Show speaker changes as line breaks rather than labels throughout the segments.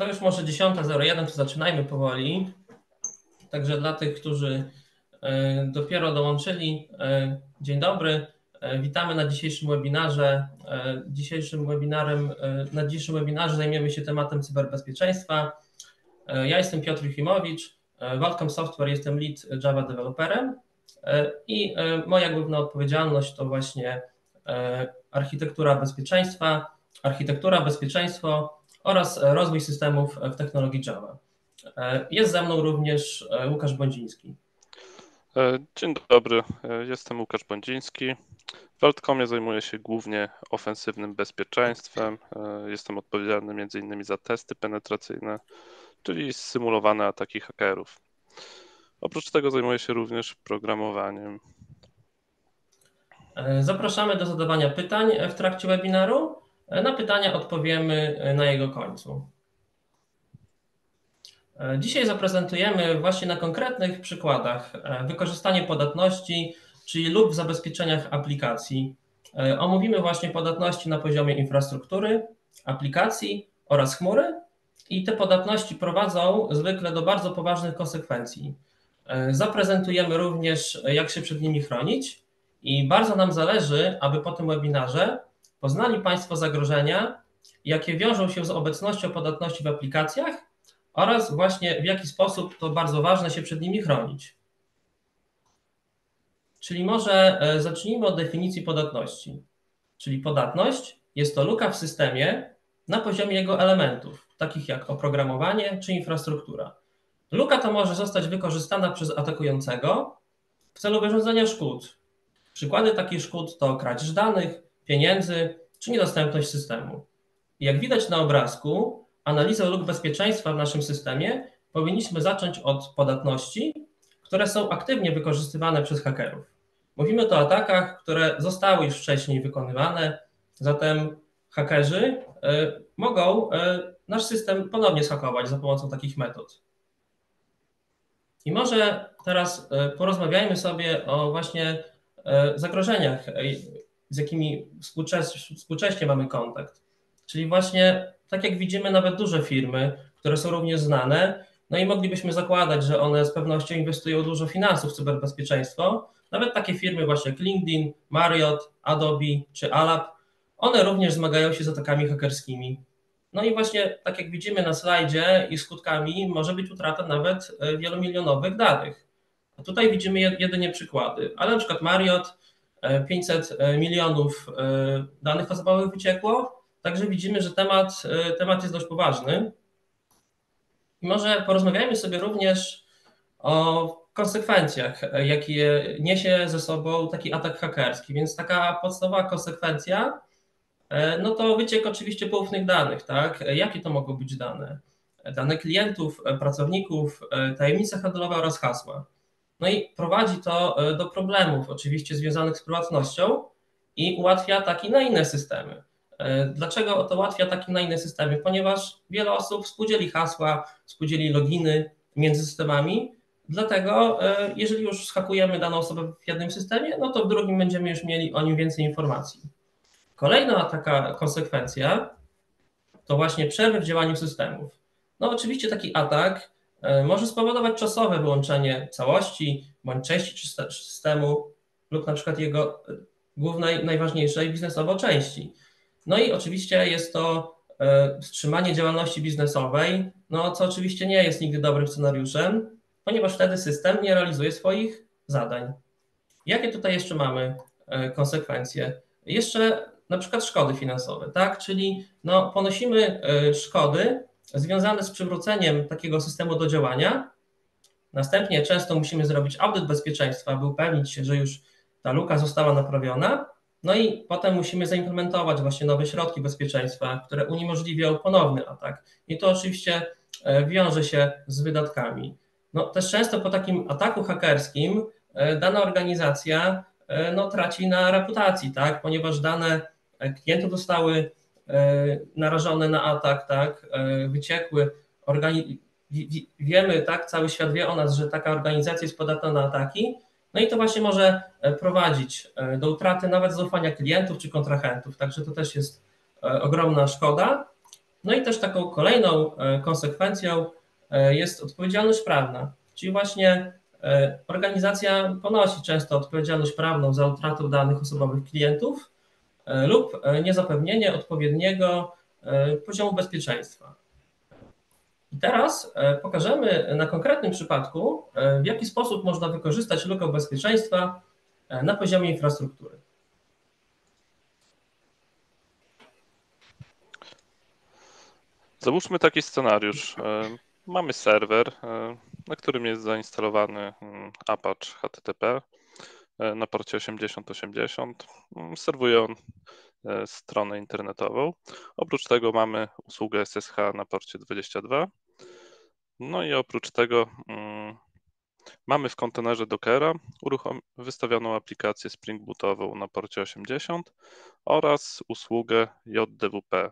to już może 10.01, to zaczynajmy powoli. Także dla tych, którzy e, dopiero dołączyli, e, dzień dobry. E, witamy na dzisiejszym webinarze. Dzisiejszym webinarem, na dzisiejszym webinarze zajmiemy się tematem cyberbezpieczeństwa. Ja jestem Piotr Chimowicz, Welcome Software, jestem lead Java developerem i moja główna odpowiedzialność to właśnie architektura bezpieczeństwa, architektura, bezpieczeństwo oraz rozwój systemów w technologii Java. Jest ze mną również Łukasz Bądziński.
Dzień dobry, jestem Łukasz Bądziński. W Weltcomie zajmuję się głównie ofensywnym bezpieczeństwem. Jestem odpowiedzialny m.in. za testy penetracyjne, czyli symulowane ataki hakerów. Oprócz tego zajmuję się również programowaniem.
Zapraszamy do zadawania pytań w trakcie webinaru. Na pytania odpowiemy na jego końcu. Dzisiaj zaprezentujemy właśnie na konkretnych przykładach wykorzystanie podatności, czyli lub w zabezpieczeniach aplikacji. Omówimy właśnie podatności na poziomie infrastruktury, aplikacji oraz chmury i te podatności prowadzą zwykle do bardzo poważnych konsekwencji. Zaprezentujemy również, jak się przed nimi chronić i bardzo nam zależy, aby po tym webinarze Poznali Państwo zagrożenia, jakie wiążą się z obecnością podatności w aplikacjach oraz właśnie w jaki sposób to bardzo ważne się przed nimi chronić. Czyli może e, zacznijmy od definicji podatności. Czyli podatność jest to luka w systemie na poziomie jego elementów, takich jak oprogramowanie czy infrastruktura. Luka ta może zostać wykorzystana przez atakującego w celu wyrządzenia szkód. Przykłady takich szkód to kradzież danych, pieniędzy czy niedostępność systemu. Jak widać na obrazku, analizę luk bezpieczeństwa w naszym systemie powinniśmy zacząć od podatności, które są aktywnie wykorzystywane przez hakerów. Mówimy tu o atakach, które zostały już wcześniej wykonywane, zatem hakerzy e, mogą e, nasz system ponownie schakować za pomocą takich metod. I może teraz e, porozmawiajmy sobie o właśnie zagrożeniach z jakimi współcześnie, mamy kontakt. Czyli właśnie, tak jak widzimy, nawet duże firmy, które są również znane, no i moglibyśmy zakładać, że one z pewnością inwestują dużo finansów w cyberbezpieczeństwo. Nawet takie firmy właśnie jak LinkedIn, Marriott, Adobe czy Alap, one również zmagają się z atakami hakerskimi. No i właśnie tak jak widzimy na slajdzie, ich skutkami może być utrata nawet e, wielomilionowych danych. A tutaj widzimy jedynie przykłady, ale na przykład Marriott 500 e, milionów e, danych osobowych wyciekło, także widzimy, że temat, e, temat jest dość poważny. I może porozmawiajmy sobie również o konsekwencjach, jakie niesie ze sobą taki atak hakerski. Więc taka podstawowa konsekwencja, no to wyciek oczywiście poufnych danych, tak? Jakie to mogą być dane? Dane klientów, pracowników, tajemnice handlowe oraz hasła. No i prowadzi to e, do problemów, oczywiście związanych z prywatnością i ułatwia ataki na inne systemy. E, dlaczego to ułatwia ataki na inne systemy? Ponieważ wiele osób współdzieli hasła, współdzieli loginy między systemami. Dlatego, e, jeżeli już schakujemy daną osobę w jednym systemie, no to w drugim będziemy już mieli o nim więcej informacji. Kolejna taka konsekwencja to właśnie przerwy w działaniu systemów. No oczywiście taki atak może spowodować czasowe wyłączenie całości bądź części systemu lub na przykład jego e, głównej, najważniejszej biznesowo części. No i oczywiście jest to e, wstrzymanie działalności biznesowej, no co oczywiście nie jest nigdy dobrym scenariuszem, ponieważ wtedy system nie realizuje swoich zadań. Jakie tutaj jeszcze mamy konsekwencje? Jeszcze na przykład szkody finansowe, tak? Czyli no, ponosimy szkody związane z przywróceniem takiego systemu do działania. Następnie często musimy zrobić audyt bezpieczeństwa, by upewnić się, że już ta luka została naprawiona. No i potem musimy zaimplementować właśnie nowe środki bezpieczeństwa, które uniemożliwią ponowny atak. I to oczywiście e, wiąże się z wydatkami. No, też często po takim ataku hakerskim e, dana organizacja e, no, traci na reputacji, tak? ponieważ dane klientów zostały narażone na atak, tak, e, wyciekły, organi- wiemy, tak, cały świat wie o nas, że taka organizacja jest podatna na ataki, no i to właśnie może e, prowadzić do utraty nawet zaufania klientów czy kontrahentów, także to też jest ogromna szkoda. No i też taką kolejną konsekwencją jest odpowiedzialność prawna, czyli właśnie organizacja ponosi często odpowiedzialność prawną za utratę danych osobowych klientów lub niezapewnienie odpowiedniego poziomu bezpieczeństwa. I teraz e, pokażemy na konkretnym przypadku, e, w jaki sposób można wykorzystać lukę bezpieczeństwa e, na poziomie infrastruktury.
Załóżmy taki scenariusz. Mamy serwer, na którym jest zainstalowany mm, Apache HTTP na porcie 8080. Mm, serwuje on stronę internetową. Oprócz tego mamy usługę SSH na porcie 22 no i oprócz tego mm, mamy w kontenerze Dockera wystawioną aplikację Spring Bootową na porcie 80 oraz usługę JDWP,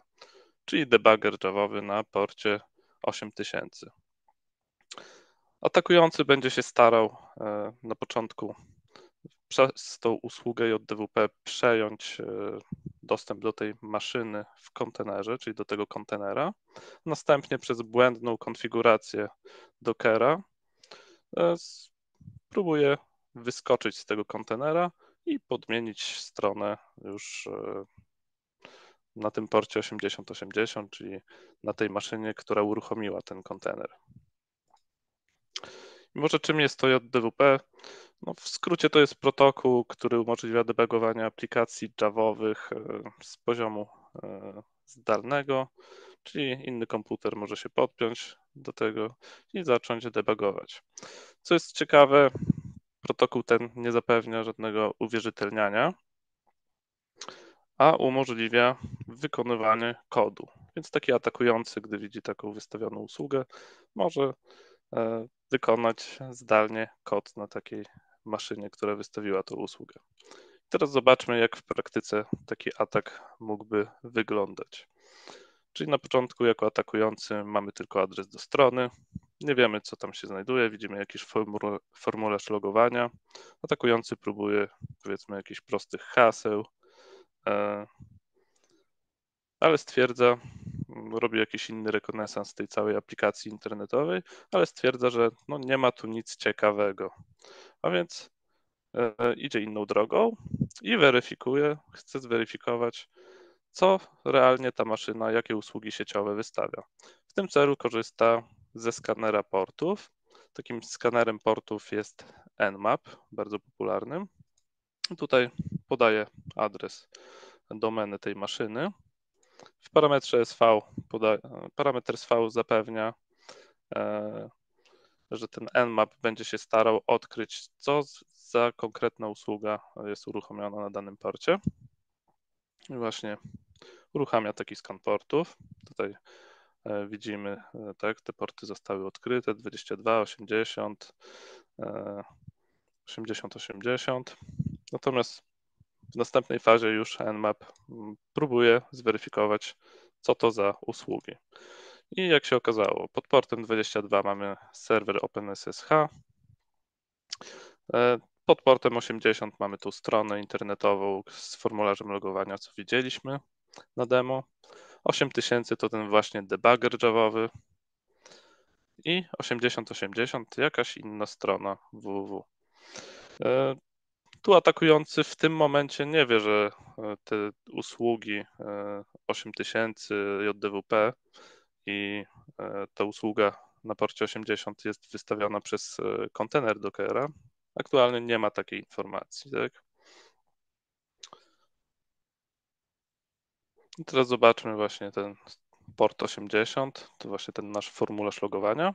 czyli debugger Javowy na porcie 8000. Atakujący będzie się starał e, na początku przez tą usługę JDWP przejąć e, dostęp do tej maszyny w kontenerze, czyli do tego kontenera. Następnie przez błędną konfigurację Dockera e, spróbuję wyskoczyć z tego kontenera i podmienić stronę już e, na tym porcie 8080, czyli na tej maszynie, która uruchomiła ten kontener. Może czym jest to JDWP? No w skrócie to jest protokół, który umożliwia debugowanie aplikacji Javowych e, z poziomu e, zdalnego, czyli inny komputer może się podpiąć do tego i zacząć debugować. Co jest ciekawe, protokół ten nie zapewnia żadnego uwierzytelniania, a umożliwia wykonywanie kodu. Więc taki atakujący, gdy widzi taką wystawioną usługę, może e, wykonać zdalnie kod na takiej maszynie, która wystawiła tę usługę. Teraz zobaczmy, jak w praktyce taki atak mógłby wyglądać. Czyli na początku, jako atakujący, mamy tylko adres do strony. Nie wiemy, co tam się znajduje. Widzimy jakiś formularz logowania. Atakujący próbuje, powiedzmy, jakichś prostych haseł, e, ale stwierdza, robi jakiś inny rekonesans tej całej aplikacji internetowej, ale stwierdza, że no nie ma tu nic ciekawego. A więc e, idzie inną drogą i weryfikuje, chce zweryfikować, co realnie ta maszyna, jakie usługi sieciowe wystawia. W tym celu korzysta ze skanera portów. Takim skanerem portów jest Nmap, bardzo popularnym. Tutaj podaję adres domeny tej maszyny. W parametrze SV poda, parametr SV zapewnia e, że ten Nmap będzie się starał odkryć, co za konkretna usługa jest uruchomiona na danym porcie. I właśnie uruchamia taki skan portów. Tutaj e, widzimy, e, tak, te porty zostały odkryte, 22, 80, 80, 80. Natomiast w następnej fazie już Nmap mm, próbuje zweryfikować, co to za usługi. I jak się okazało, pod portem 22 mamy serwer OpenSSH. E, pod portem 80 mamy tu stronę internetową z formularzem logowania, co widzieliśmy na demo. 8000 to ten właśnie debugger javowy i 8080 jakaś inna strona www. E, tu atakujący w tym momencie nie wie, że e, te usługi 8000 JDWP i e, ta usługa na porcie 80 jest wystawiona przez e, kontener Dockera. Aktualnie nie ma takiej informacji, tak? Teraz zobaczmy właśnie ten port 80, to właśnie ten nasz formularz logowania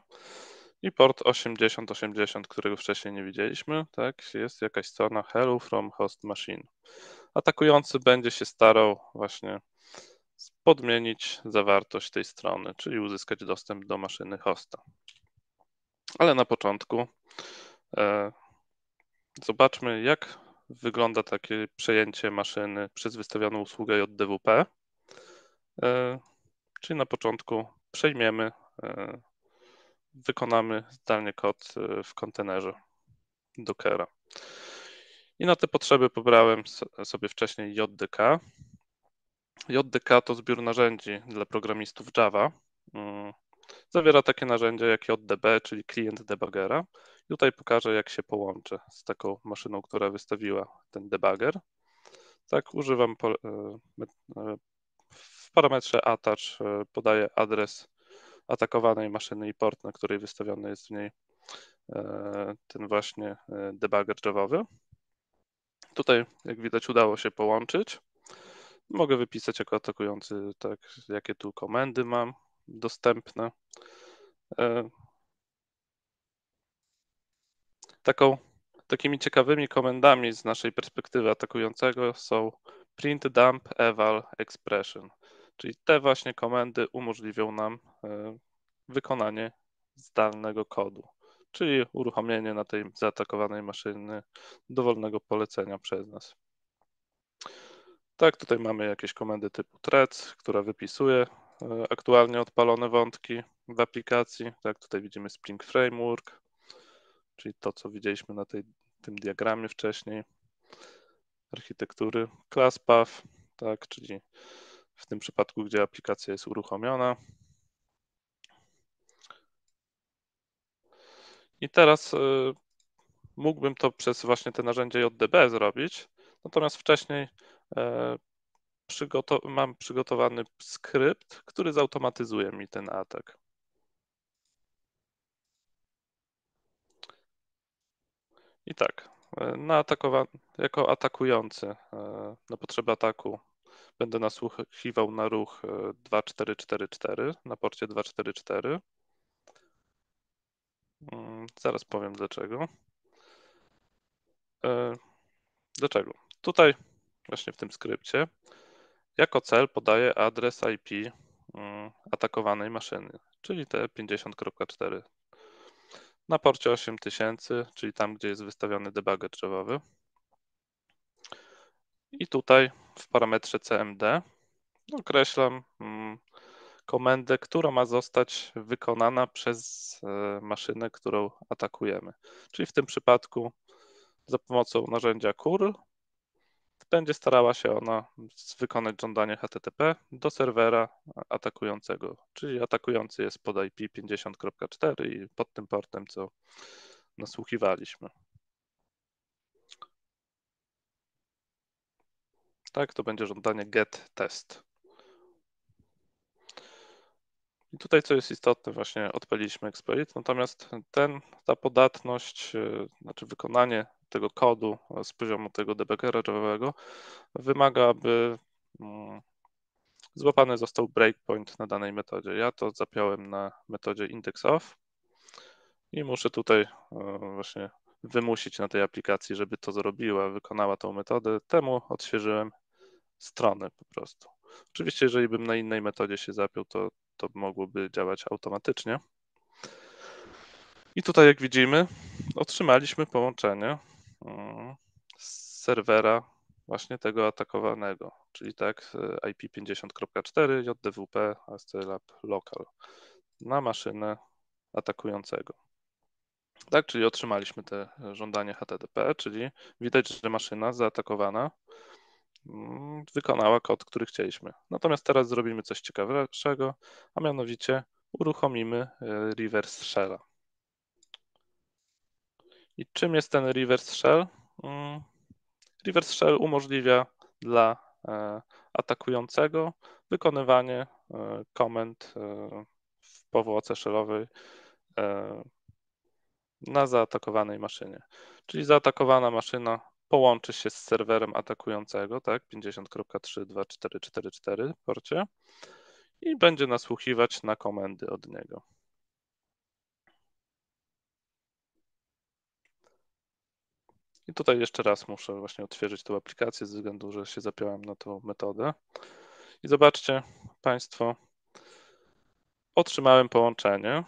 i port 8080, którego wcześniej nie widzieliśmy, tak? Jest jakaś strona hello from host machine. Atakujący będzie się starał właśnie podmienić zawartość tej strony, czyli uzyskać dostęp do maszyny hosta. Ale na początku e, zobaczmy, jak wygląda takie przejęcie maszyny przez wystawioną usługę JDWP. E, czyli na początku przejmiemy, e, wykonamy zdalnie kod w kontenerze Dockera. I na te potrzeby pobrałem sobie wcześniej JDK, JDK to zbiór narzędzi dla programistów Java. Mm, zawiera takie narzędzia jak JDB, czyli klient debugera. Tutaj pokażę, jak się połączę z taką maszyną, która wystawiła ten debugger. Tak, używam e, e, w parametrze attach podaję adres atakowanej maszyny i port, na której wystawiony jest w niej ten właśnie debugger javowy. Tutaj, jak widać, udało się połączyć. Mogę wypisać jako atakujący, tak, jakie tu komendy mam dostępne. Taką, takimi ciekawymi komendami z naszej perspektywy atakującego są print, dump, eval, expression. Czyli te właśnie komendy umożliwią nam e, wykonanie zdalnego kodu, czyli uruchomienie na tej zaatakowanej maszyny dowolnego polecenia przez nas. Tak, tutaj mamy jakieś komendy typu threads, która wypisuje e, aktualnie odpalone wątki w aplikacji. Tak, tutaj widzimy Spring Framework, czyli to, co widzieliśmy na tej, tym diagramie wcześniej, architektury, class path, tak, czyli w tym przypadku, gdzie aplikacja jest uruchomiona. I teraz y, mógłbym to przez właśnie te narzędzie JDB zrobić, natomiast wcześniej e, przygoto mam przygotowany skrypt, który zautomatyzuje mi ten atak. I tak, e, na jako atakujący na potrzeby ataku będę nasłuchiwał na ruch 2444 e, na porcie 244. Mm, zaraz powiem dlaczego. Dlaczego? Tutaj, właśnie w tym skrypcie, jako cel podaję adres IP mm, atakowanej maszyny, czyli te 50.4 na porcie 8000, czyli tam, gdzie jest wystawiony debugger drzewowy. I tutaj w parametrze CMD określam mm, komendę, która ma zostać wykonana przez e, maszynę, którą atakujemy. Czyli w tym przypadku za pomocą narzędzia curl będzie starała się ona wykonać żądanie HTTP do serwera atakującego, czyli atakujący jest pod IP 50.4 i pod tym portem, co nasłuchiwaliśmy. Tak, to będzie żądanie get test. I tutaj, co jest istotne, właśnie odpaliliśmy exploit, natomiast ten, ta podatność, e, znaczy wykonanie tego kodu z poziomu tego debuggera Java'owego wymaga, aby mm, złapany został breakpoint na danej metodzie. Ja to zapiąłem na metodzie indexOf i muszę tutaj e, właśnie wymusić na tej aplikacji, żeby to zrobiła, wykonała tą metodę. Temu odświeżyłem stronę po prostu. Oczywiście, jeżeli bym na innej metodzie się zapiął, to, to mogłoby działać automatycznie. I tutaj, jak widzimy, otrzymaliśmy połączenie mm, z serwera właśnie tego atakowanego, czyli tak IP 50.4 JDWP ASCII Local na maszynę atakującego. Tak, czyli otrzymaliśmy te żądanie HTTP, czyli widać, że maszyna zaatakowana wykonała kod, który chcieliśmy. Natomiast teraz zrobimy coś ciekawszego, a mianowicie uruchomimy e, reverse shell'a. I czym jest ten reverse shell? Mm, reverse shell umożliwia dla e, atakującego wykonywanie e, komend w powłoce shellowej na zaatakowanej maszynie. Czyli zaatakowana maszyna połączy się z serwerem atakującego, tak, 50.32444 porcie i będzie nasłuchiwać na komendy od niego. I tutaj jeszcze raz muszę właśnie odświeżyć tę aplikację ze względu, że się zapiąłem na tą metodę. I zobaczcie Państwo, otrzymałem połączenie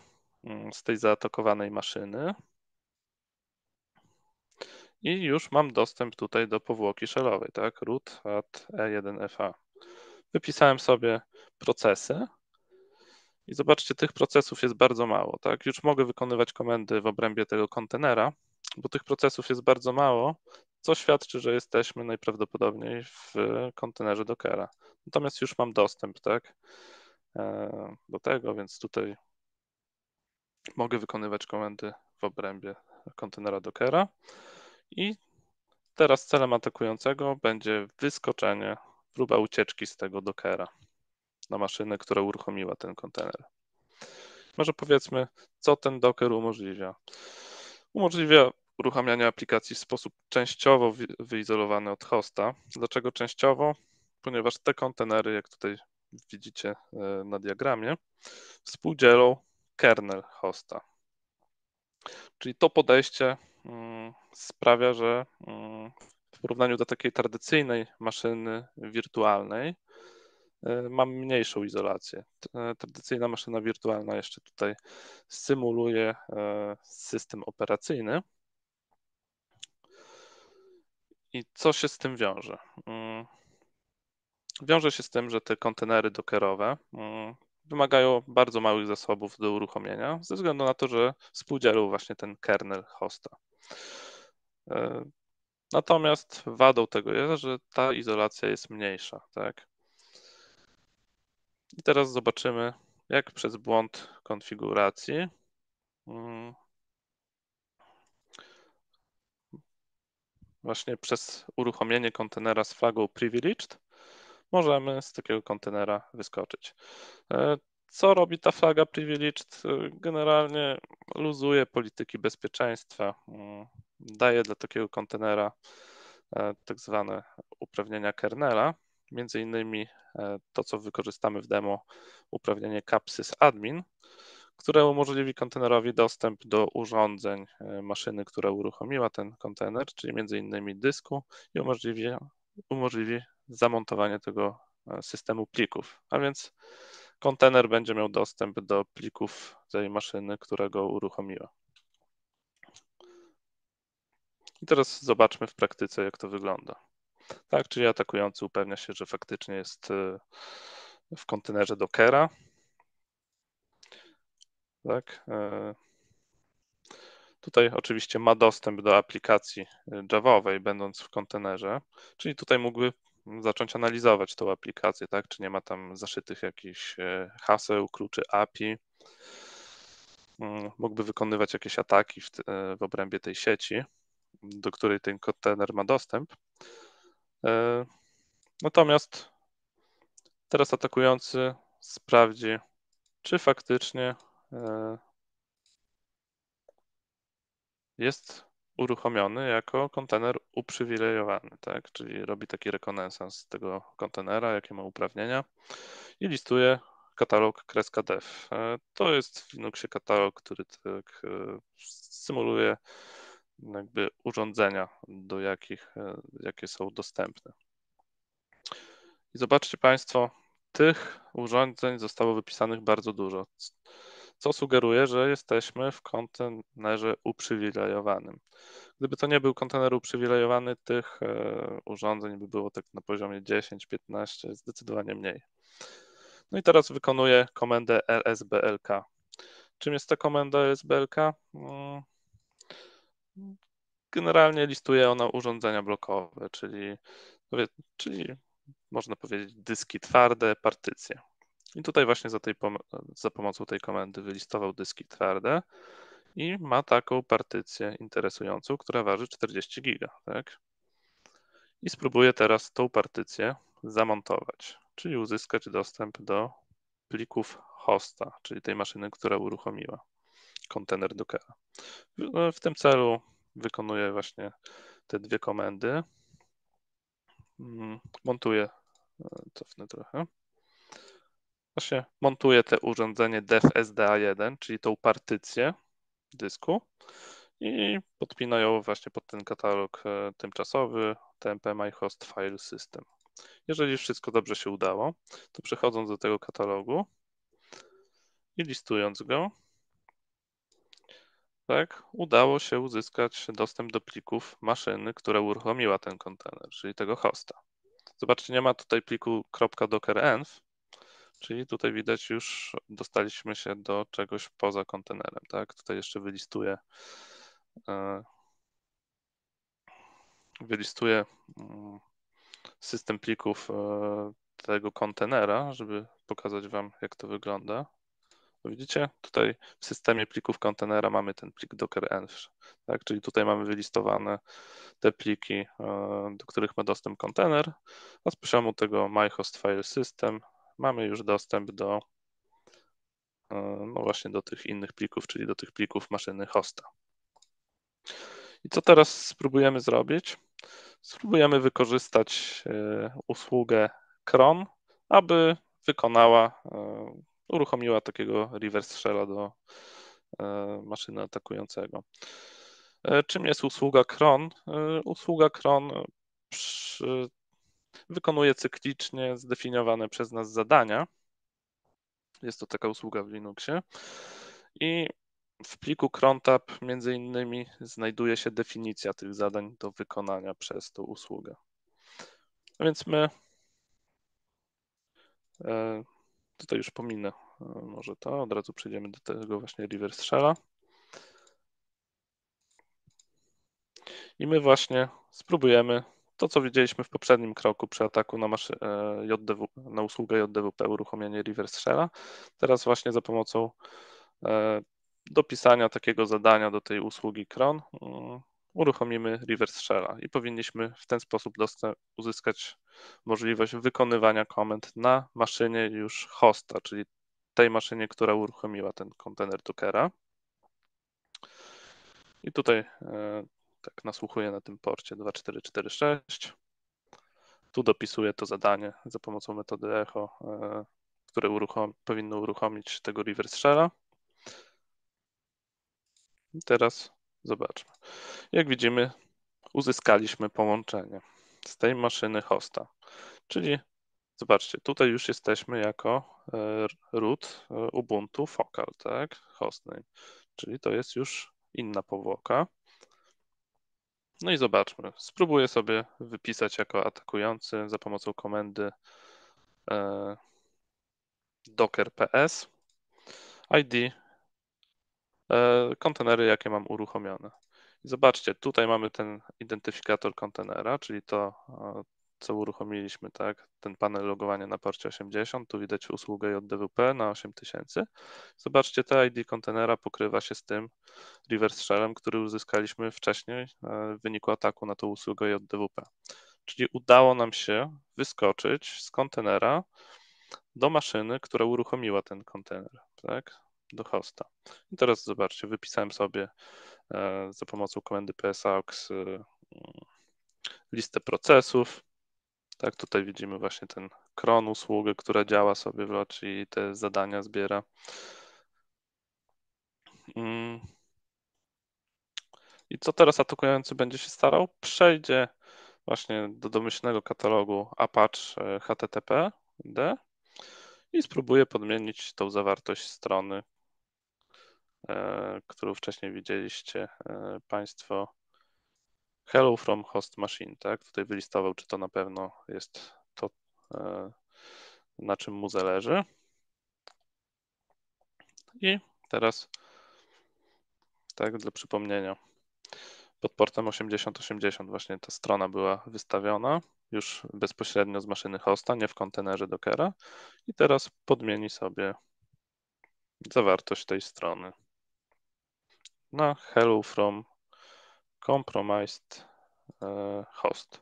Mm, z tej zaatakowanej maszyny. I już mam dostęp tutaj do powłoki shellowej, tak? root at e1fa. Wypisałem sobie procesy i zobaczcie, tych procesów jest bardzo mało, tak? Już mogę wykonywać komendy w obrębie tego kontenera, bo tych procesów jest bardzo mało, co świadczy, że jesteśmy najprawdopodobniej w kontenerze Dockera. Natomiast już mam dostęp, tak, do tego, więc tutaj mogę wykonywać komendy w obrębie kontenera Dockera i teraz celem atakującego będzie wyskoczenie, próba ucieczki z tego Dockera na maszynę, która uruchomiła ten kontener. Może powiedzmy, co ten Docker umożliwia. Umożliwia uruchamianie aplikacji w sposób częściowo wyizolowany od hosta. Dlaczego częściowo? Ponieważ te kontenery, jak tutaj widzicie e, na diagramie, współdzielą kernel hosta. Czyli to podejście sprawia, że mm, w porównaniu do takiej tradycyjnej maszyny wirtualnej e, mam mniejszą izolację. E, tradycyjna maszyna wirtualna jeszcze tutaj symuluje system operacyjny, i co się z tym wiąże? Mm, wiąże się z tym, że te kontenery dockerowe mm, wymagają bardzo małych zasobów do uruchomienia, ze względu na to, że współdzielą właśnie ten kernel hosta. E, natomiast wadą tego jest, że ta izolacja jest mniejsza. Tak? I teraz zobaczymy, jak przez błąd konfiguracji mm, właśnie przez uruchomienie kontenera z flagą privileged możemy z takiego kontenera wyskoczyć. E, co robi ta flaga privileged? E, generalnie luzuje polityki bezpieczeństwa, mm, daje dla takiego kontenera e, tak zwane uprawnienia kernela, między innymi to, co wykorzystamy w demo, uprawnienie capsys admin, które umożliwi kontenerowi dostęp do urządzeń e, maszyny, która uruchomiła ten kontener, czyli między innymi dysku i umożliwi, umożliwi zamontowanie tego e, systemu plików. A więc kontener będzie miał dostęp do plików tej maszyny, która go uruchomiła. I teraz zobaczmy w praktyce, jak to wygląda. Tak, czyli atakujący upewnia się, że faktycznie jest e, w kontenerze Dockera, tak? E, tutaj oczywiście ma dostęp do aplikacji Javowej, będąc w kontenerze, czyli tutaj mógłby zacząć analizować tą aplikację, tak? Czy nie ma tam zaszytych jakichś e, haseł, kluczy API. Mm, mógłby wykonywać jakieś ataki w, e, w obrębie tej sieci, do której ten kontener ma dostęp. Natomiast teraz atakujący sprawdzi, czy faktycznie E, jest uruchomiony jako kontener uprzywilejowany, tak? Czyli robi taki rekonesans tego kontenera, jakie ma uprawnienia i listuje katalog kreska dev. E, to jest w Linuxie katalog, który tak e, symuluje jakby urządzenia, do jakich, jakie są dostępne. I zobaczcie Państwo, tych urządzeń zostało wypisanych bardzo dużo co sugeruje, że jesteśmy w kontenerze uprzywilejowanym. Gdyby to nie był kontener uprzywilejowany, tych e, urządzeń by było tak na poziomie 10-15, zdecydowanie mniej. No i teraz wykonuję komendę rsblk. Czym jest ta komenda rsblk? Mm, generalnie listuje ona urządzenia blokowe, czyli, czyli można powiedzieć dyski twarde, partycje. I tutaj właśnie za, tej, za pomocą tej komendy wylistował dyski twarde i ma taką partycję interesującą, która waży 40 giga, tak? I spróbuję teraz tą partycję zamontować, czyli uzyskać dostęp do plików hosta, czyli tej maszyny, która uruchomiła kontener Dockera. W, w tym celu wykonuję właśnie te dwie komendy. Mm, montuję, e, cofnę trochę. Właśnie montuję te urządzenie dev SDA1, czyli tą partycję dysku i podpinę ją właśnie pod ten katalog e, tymczasowy TMP My Host File System. Jeżeli wszystko dobrze się udało, to przechodząc do tego katalogu i listując go, tak, udało się uzyskać dostęp do plików maszyny, która uruchomiła ten kontener, czyli tego hosta. Zobaczcie, nie ma tutaj pliku .dockerenv, Czyli tutaj widać już dostaliśmy się do czegoś poza kontenerem, tak? Tutaj jeszcze wylistuję e, wylistuję mm, system plików e, tego kontenera, żeby pokazać Wam, jak to wygląda. Widzicie, tutaj w systemie plików kontenera mamy ten plik docker env, tak? czyli tutaj mamy wylistowane te pliki, e, do których ma dostęp kontener, a z poziomu tego myhost file system mamy już dostęp do e, no właśnie do tych innych plików, czyli do tych plików maszyny hosta. I co teraz spróbujemy zrobić? Spróbujemy wykorzystać e, usługę cron, aby wykonała uruchomiła takiego reverse shella do e, maszyny atakującego. E, czym jest usługa cron? E, usługa cron wykonuje cyklicznie zdefiniowane przez nas zadania. Jest to taka usługa w Linuxie. I w pliku crontab między innymi znajduje się definicja tych zadań do wykonania przez tą usługę. A więc my Tutaj już pominę e, może to, od razu przejdziemy do tego właśnie reverse shella. I my właśnie spróbujemy to, co widzieliśmy w poprzednim kroku przy ataku na, maszy- e, JDW, na usługę JDWP, uruchomienie reverse shella. Teraz właśnie za pomocą e, dopisania takiego zadania do tej usługi cron mm, uruchomimy reverse shella i powinniśmy w ten sposób uzyskać możliwość wykonywania komend na maszynie już hosta, czyli tej maszynie, która uruchomiła ten kontener Dockera. I tutaj e, tak nasłuchuję na tym porcie 2446. Tu dopisuję to zadanie za pomocą metody echo, e, które uruchom powinno uruchomić tego reverse shella. I teraz zobaczmy. Jak widzimy, uzyskaliśmy połączenie z tej maszyny hosta. Czyli zobaczcie, tutaj już jesteśmy jako e, root e, Ubuntu Focal, tak? Hostname. Czyli to jest już inna powłoka. No i zobaczmy. Spróbuję sobie wypisać jako atakujący za pomocą komendy e, docker ps id kontenery, jakie mam uruchomione. Zobaczcie, tutaj mamy ten identyfikator kontenera, czyli to, co uruchomiliśmy, tak? Ten panel logowania na porcie 80, tu widać usługę JDWP na 8000. Zobaczcie, te ID kontenera pokrywa się z tym reverse shellem, który uzyskaliśmy wcześniej e, w wyniku ataku na tą usługę JDWP. Czyli udało nam się wyskoczyć z kontenera do maszyny, która uruchomiła ten kontener, tak? Do hosta. I teraz zobaczcie, wypisałem sobie e, za pomocą komendy psaux e, listę procesów, tak, tutaj widzimy właśnie ten kron usługę, która działa sobie w Loci i te zadania zbiera. Mm. I co teraz atakujący będzie się starał? Przejdzie właśnie do domyślnego katalogu Apache e, HTTPD i spróbuje podmienić tą zawartość strony, e, którą wcześniej widzieliście e, Państwo hello from host machine, tak? Tutaj wylistował, czy to na pewno jest to, e, na czym mu zależy. I teraz, tak, dla przypomnienia, pod portem 8080 właśnie ta strona była wystawiona już bezpośrednio z maszyny hosta, nie w kontenerze Dockera. I teraz podmieni sobie zawartość tej strony na hello from compromised e, host.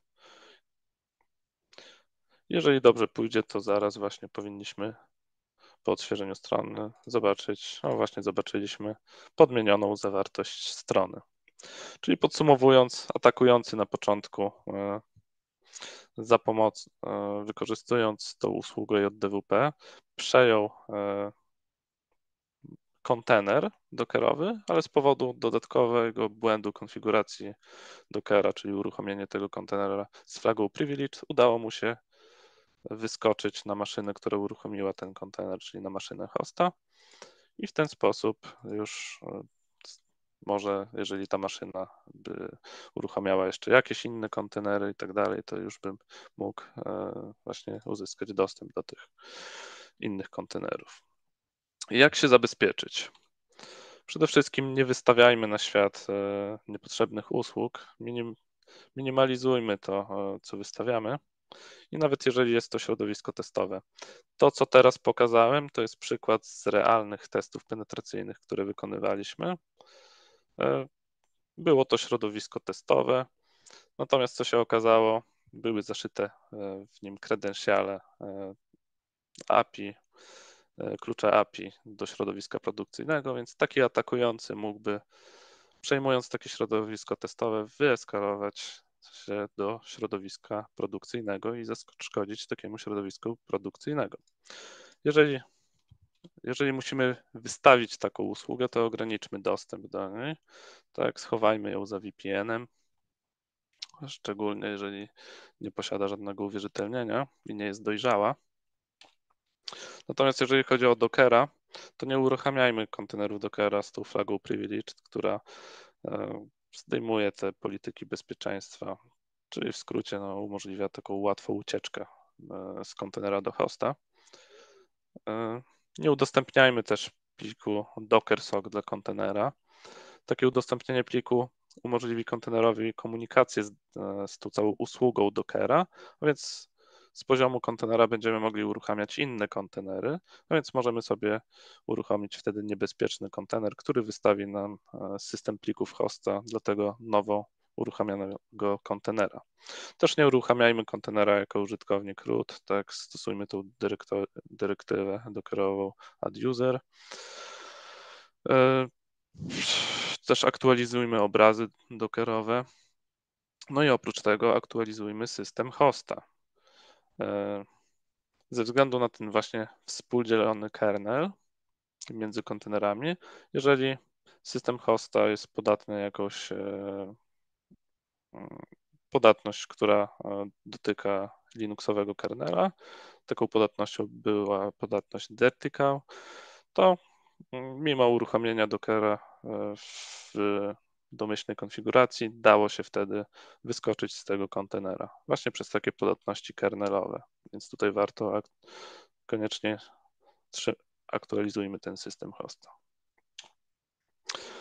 Jeżeli dobrze pójdzie, to zaraz właśnie powinniśmy po odświeżeniu strony zobaczyć, no właśnie zobaczyliśmy podmienioną zawartość strony. Czyli podsumowując, atakujący na początku e, za pomoc, e, wykorzystując tą usługę JDWP, przejął kontener dockerowy, ale z powodu dodatkowego błędu konfiguracji dockera, czyli uruchomienie tego kontenera z flagą privilege, udało mu się wyskoczyć na maszynę, która uruchomiła ten kontener, czyli na maszynę hosta i w ten sposób już e, może, jeżeli ta maszyna by uruchamiała jeszcze jakieś inne kontenery i tak dalej, to już bym mógł e, właśnie uzyskać dostęp do tych innych kontenerów. Jak się zabezpieczyć? Przede wszystkim nie wystawiajmy na świat e, niepotrzebnych usług, minim, minimalizujmy to, e, co wystawiamy. i nawet jeżeli jest to środowisko testowe. To, co teraz pokazałem, to jest przykład z realnych testów penetracyjnych, które wykonywaliśmy. E, było to środowisko testowe, natomiast co się okazało, były zaszyte w nim kredensiale API, klucze API do środowiska produkcyjnego, więc taki atakujący mógłby, przejmując takie środowisko testowe, wyeskalować się do środowiska produkcyjnego i zaszkodzić takiemu środowisku produkcyjnego. Jeżeli, jeżeli musimy wystawić taką usługę, to ograniczmy dostęp do niej. Tak, schowajmy ją za VPN-em, szczególnie jeżeli nie posiada żadnego uwierzytelnienia i nie jest dojrzała. Natomiast jeżeli chodzi o Dockera, to nie uruchamiajmy kontenerów Dockera z tą flagą privileged, która e, zdejmuje te polityki bezpieczeństwa, czyli w skrócie no, umożliwia taką łatwą ucieczkę e, z kontenera do hosta. E, nie udostępniajmy też pliku Docker SOC dla kontenera. Takie udostępnienie pliku umożliwi kontenerowi komunikację z, z tą całą usługą Dockera, a więc z poziomu kontenera będziemy mogli uruchamiać inne kontenery, a więc możemy sobie uruchomić wtedy niebezpieczny kontener, który wystawi nam e, system plików hosta dla tego nowo uruchamianego kontenera. Też nie uruchamiajmy kontenera jako użytkownik root, tak, stosujmy tą dyrektywę dockerową add user. E, też aktualizujmy obrazy dockerowe. No i oprócz tego aktualizujmy system hosta. E, ze względu na ten właśnie współdzielony kernel między kontenerami, jeżeli system hosta jest podatny jakąś e, mm, podatność, która e, dotyka Linuxowego kernela, taką podatnością była podatność Vertical, to mm, mimo uruchomienia Dockera w domyślnej konfiguracji dało się wtedy wyskoczyć z tego kontenera, właśnie przez takie podatności kernelowe. Więc tutaj warto koniecznie aktualizujmy ten system hosta.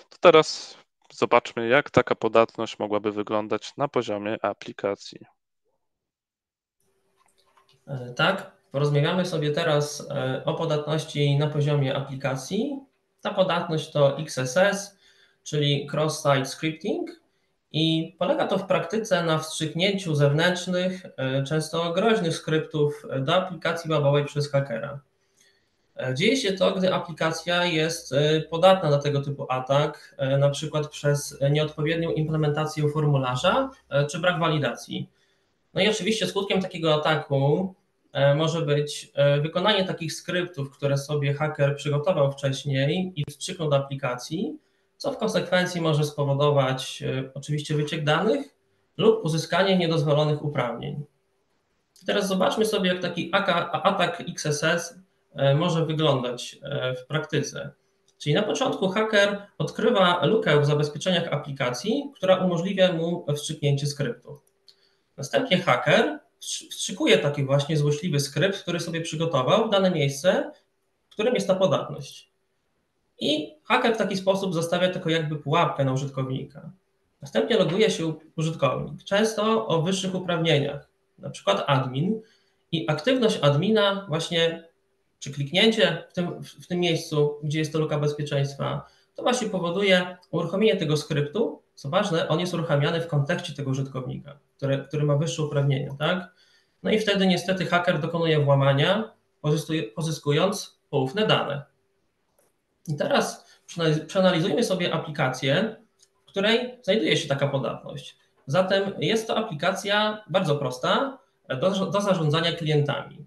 To teraz zobaczmy, jak taka podatność mogłaby wyglądać na poziomie aplikacji.
E, tak, porozmawiamy sobie teraz e, o podatności na poziomie aplikacji. Ta podatność to XSS, czyli cross-site scripting. I polega to w praktyce na wstrzyknięciu zewnętrznych, e, często groźnych skryptów do aplikacji webowej przez hakera. E, dzieje się to, gdy aplikacja jest e, podatna na tego typu atak, na przykład przez nieodpowiednią implementację formularza czy brak walidacji. No i oczywiście skutkiem takiego ataku może być wykonanie takich skryptów, które sobie haker przygotował wcześniej i wstrzyknął do aplikacji, co w konsekwencji może spowodować e, oczywiście wyciek danych lub uzyskanie niedozwolonych uprawnień. Teraz zobaczmy sobie, jak taki atak XSS e, może wyglądać e, w praktyce. Czyli na początku haker odkrywa lukę w zabezpieczeniach aplikacji, która umożliwia mu wstrzyknięcie skryptu. Następnie haker wstrzykuje taki właśnie złośliwy skrypt, który sobie przygotował w dane miejsce, w którym jest ta podatność. I haker w taki sposób zostawia tylko jakby pułapkę na użytkownika. Następnie loguje się użytkownik, często o wyższych uprawnieniach, na przykład admin, i aktywność admina właśnie, czy kliknięcie w tym, w tym miejscu, gdzie jest to luka bezpieczeństwa, to właśnie powoduje uruchomienie tego skryptu. Co ważne, on jest uruchamiany w kontekście tego użytkownika, który, który ma wyższe uprawnienia, tak? No i wtedy niestety haker dokonuje włamania, pozyskując poufne dane. I teraz przeanalizujmy sobie aplikację, w której znajduje się taka podatność. Zatem jest to aplikacja bardzo prosta do, do zarządzania klientami.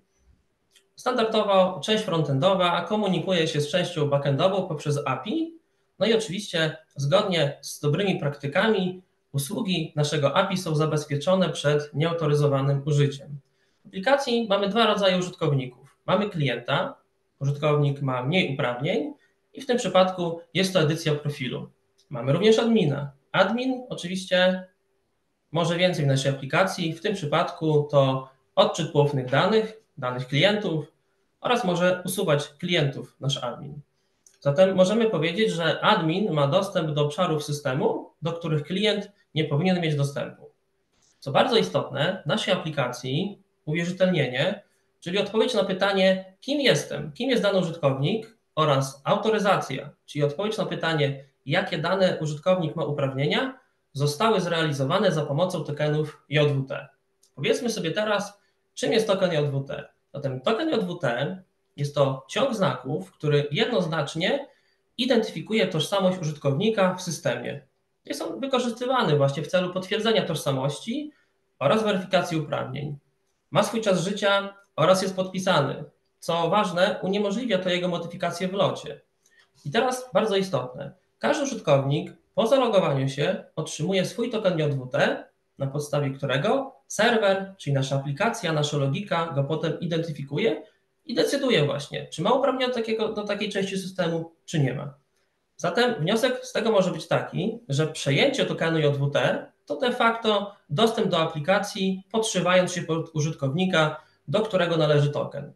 Standardowo część frontendowa komunikuje się z częścią backendową poprzez API. No i oczywiście zgodnie z dobrymi praktykami usługi naszego API są zabezpieczone przed nieautoryzowanym użyciem. W aplikacji mamy dwa rodzaje użytkowników. Mamy klienta, użytkownik ma mniej uprawnień, i w tym przypadku jest to edycja profilu. Mamy również admina. Admin oczywiście może więcej w naszej aplikacji. W tym przypadku to odczyt poufnych danych, danych klientów oraz może usuwać klientów nasz admin. Zatem możemy powiedzieć, że admin ma dostęp do obszarów systemu, do których klient nie powinien mieć dostępu. Co bardzo istotne, w naszej aplikacji uwierzytelnienie, czyli odpowiedź na pytanie, kim jestem, kim jest dany użytkownik oraz autoryzacja, czyli odpowiedź na pytanie, jakie dane użytkownik ma uprawnienia, zostały zrealizowane za pomocą tokenów JWT. Powiedzmy sobie teraz, czym jest token JWT. Zatem token JWT jest to ciąg znaków, który jednoznacznie identyfikuje tożsamość użytkownika w systemie. Jest on wykorzystywany właśnie w celu potwierdzenia tożsamości oraz weryfikacji uprawnień. Ma swój czas życia oraz jest podpisany. Co ważne, uniemożliwia to jego modyfikację w locie. I teraz bardzo istotne. Każdy użytkownik po zalogowaniu się otrzymuje swój token JWT, na podstawie którego serwer, czyli nasza aplikacja, nasza logika go potem identyfikuje i decyduje właśnie, czy ma uprawnienia do, do takiej części systemu, czy nie ma. Zatem wniosek z tego może być taki, że przejęcie tokenu JWT to de facto dostęp do aplikacji, podszywając się pod użytkownika, do którego należy token.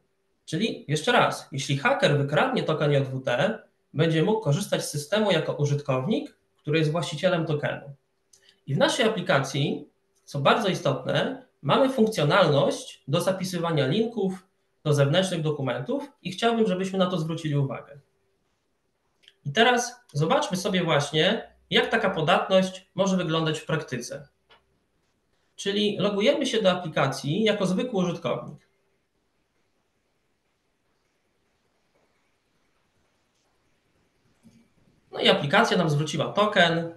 Czyli jeszcze raz, jeśli haker wykradnie token JWT, będzie mógł korzystać z systemu jako użytkownik, który jest właścicielem tokenu. I w naszej aplikacji, co bardzo istotne, mamy funkcjonalność do zapisywania linków do zewnętrznych dokumentów i chciałbym, żebyśmy na to zwrócili uwagę. I teraz zobaczmy sobie właśnie, jak taka podatność może wyglądać w praktyce. Czyli logujemy się do aplikacji jako zwykły użytkownik. No i aplikacja nam zwróciła token,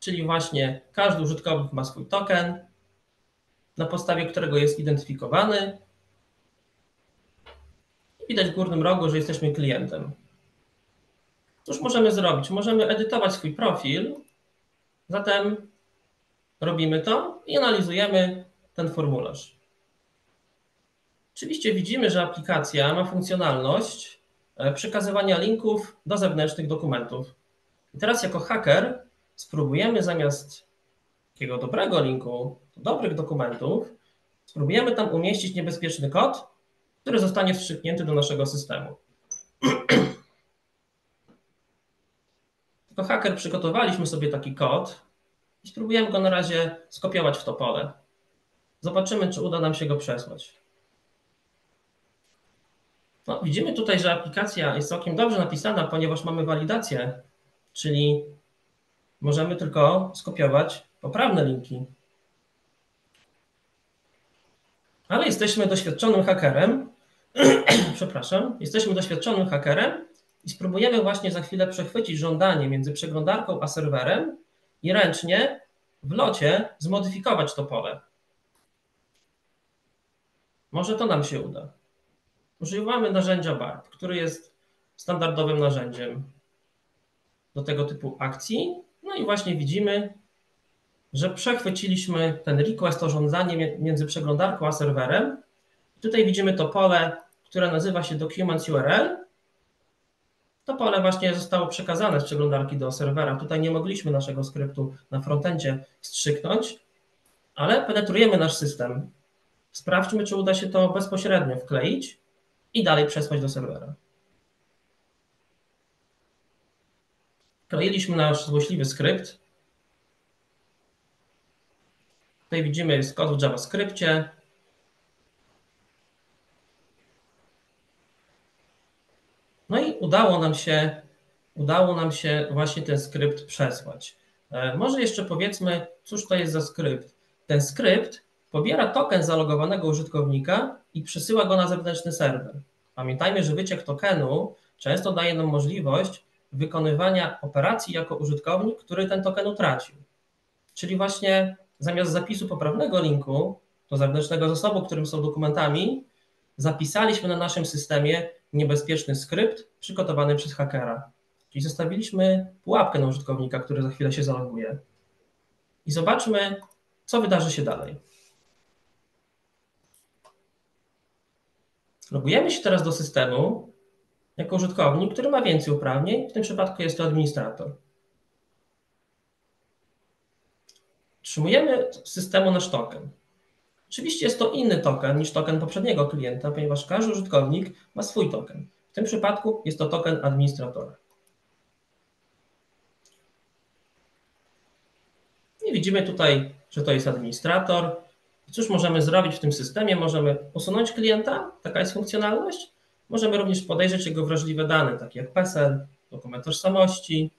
czyli właśnie każdy użytkownik ma swój token, na podstawie którego jest identyfikowany. Widać w górnym rogu, że jesteśmy klientem. Cóż możemy zrobić? Możemy edytować swój profil, zatem robimy to i analizujemy ten formularz. Oczywiście widzimy, że aplikacja ma funkcjonalność e, przekazywania linków do zewnętrznych dokumentów. I teraz jako haker spróbujemy zamiast takiego dobrego linku, dobrych dokumentów, spróbujemy tam umieścić niebezpieczny kod, który zostanie wstrzyknięty do naszego systemu. Jako haker przygotowaliśmy sobie taki kod i spróbujemy go na razie skopiować w to pole. Zobaczymy, czy uda nam się go przesłać. No, widzimy tutaj, że aplikacja jest całkiem dobrze napisana, ponieważ mamy walidację, czyli możemy tylko skopiować poprawne linki. Ale jesteśmy doświadczonym hakerem, przepraszam, jesteśmy doświadczonym hakerem i spróbujemy właśnie za chwilę przechwycić żądanie między przeglądarką a serwerem i ręcznie w locie zmodyfikować to pole. Może to nam się uda. Używamy narzędzia BART, który jest standardowym narzędziem do tego typu akcji. No i właśnie widzimy, że przechwyciliśmy ten request o żądanie między przeglądarką a serwerem. Tutaj widzimy to pole, które nazywa się document URL to pole właśnie zostało przekazane z przeglądarki do serwera. Tutaj nie mogliśmy naszego skryptu na frontendzie wstrzyknąć, ale penetrujemy nasz system. Sprawdźmy, czy uda się to bezpośrednio wkleić i dalej przesłać do serwera. Kleiliśmy nasz złośliwy skrypt. Tutaj widzimy jest kod w JavaScriptie. No i udało nam się, udało nam się właśnie ten skrypt przesłać. E, może jeszcze powiedzmy, cóż to jest za skrypt. Ten skrypt pobiera token zalogowanego użytkownika i przesyła go na zewnętrzny serwer. Pamiętajmy, że wyciek tokenu często daje nam możliwość wykonywania operacji jako użytkownik, który ten token utracił. Czyli właśnie zamiast zapisu poprawnego linku do zewnętrznego zasobu, którym są dokumentami, zapisaliśmy na naszym systemie niebezpieczny skrypt przygotowany przez hakera. Czyli zostawiliśmy pułapkę na użytkownika, który za chwilę się zaloguje. I zobaczmy, co wydarzy się dalej. Logujemy się teraz do systemu jako użytkownik, który ma więcej uprawnień. W tym przypadku jest to administrator. Otrzymujemy z systemu nasz token. Oczywiście jest to inny token niż token poprzedniego klienta, ponieważ każdy użytkownik ma swój token. W tym przypadku jest to token administratora. I widzimy tutaj, że to jest administrator. Cóż możemy zrobić w tym systemie? Możemy usunąć klienta, taka jest funkcjonalność. Możemy również podejrzeć jego wrażliwe dane, takie jak PESEL, dokument tożsamości,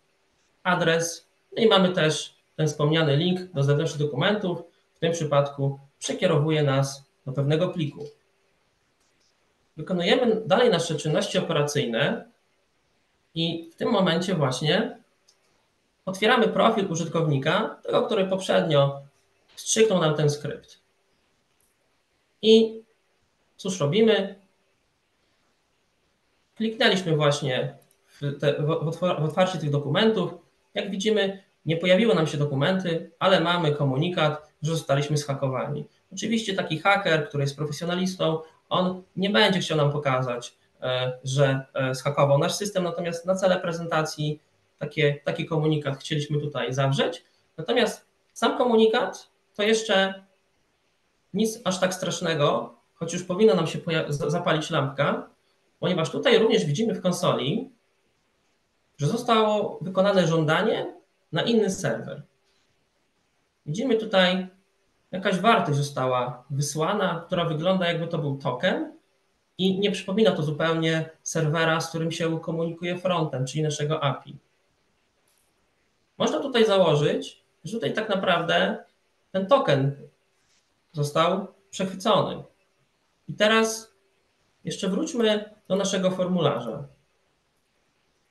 adres. No i mamy też ten wspomniany link do zewnętrznych dokumentów. W tym przypadku przekierowuje nas do pewnego pliku. Wykonujemy dalej nasze czynności operacyjne i w tym momencie właśnie otwieramy profil użytkownika, tego, który poprzednio wstrzyknął nam ten skrypt. I cóż robimy? Kliknęliśmy właśnie w, te, w, otwarcie tych dokumentów. Jak widzimy, nie pojawiły nam się dokumenty, ale mamy komunikat, że zostaliśmy zhakowani. Oczywiście taki haker, który jest profesjonalistą, on nie będzie chciał nam pokazać, e, że e, zhakował nasz system, natomiast na cele prezentacji takie, taki komunikat chcieliśmy tutaj zawrzeć. Natomiast sam komunikat to jeszcze nic aż tak strasznego, choć już powinna nam się zapalić lampka, ponieważ tutaj również widzimy w konsoli, że zostało wykonane żądanie na inny serwer. Widzimy tutaj jakaś wartość została wysłana, która wygląda jakby to był token i nie przypomina to zupełnie serwera, z którym się komunikuje frontem, czyli naszego API. Można tutaj założyć, że tutaj tak naprawdę ten token został przechwycony. I teraz jeszcze wróćmy do naszego formularza.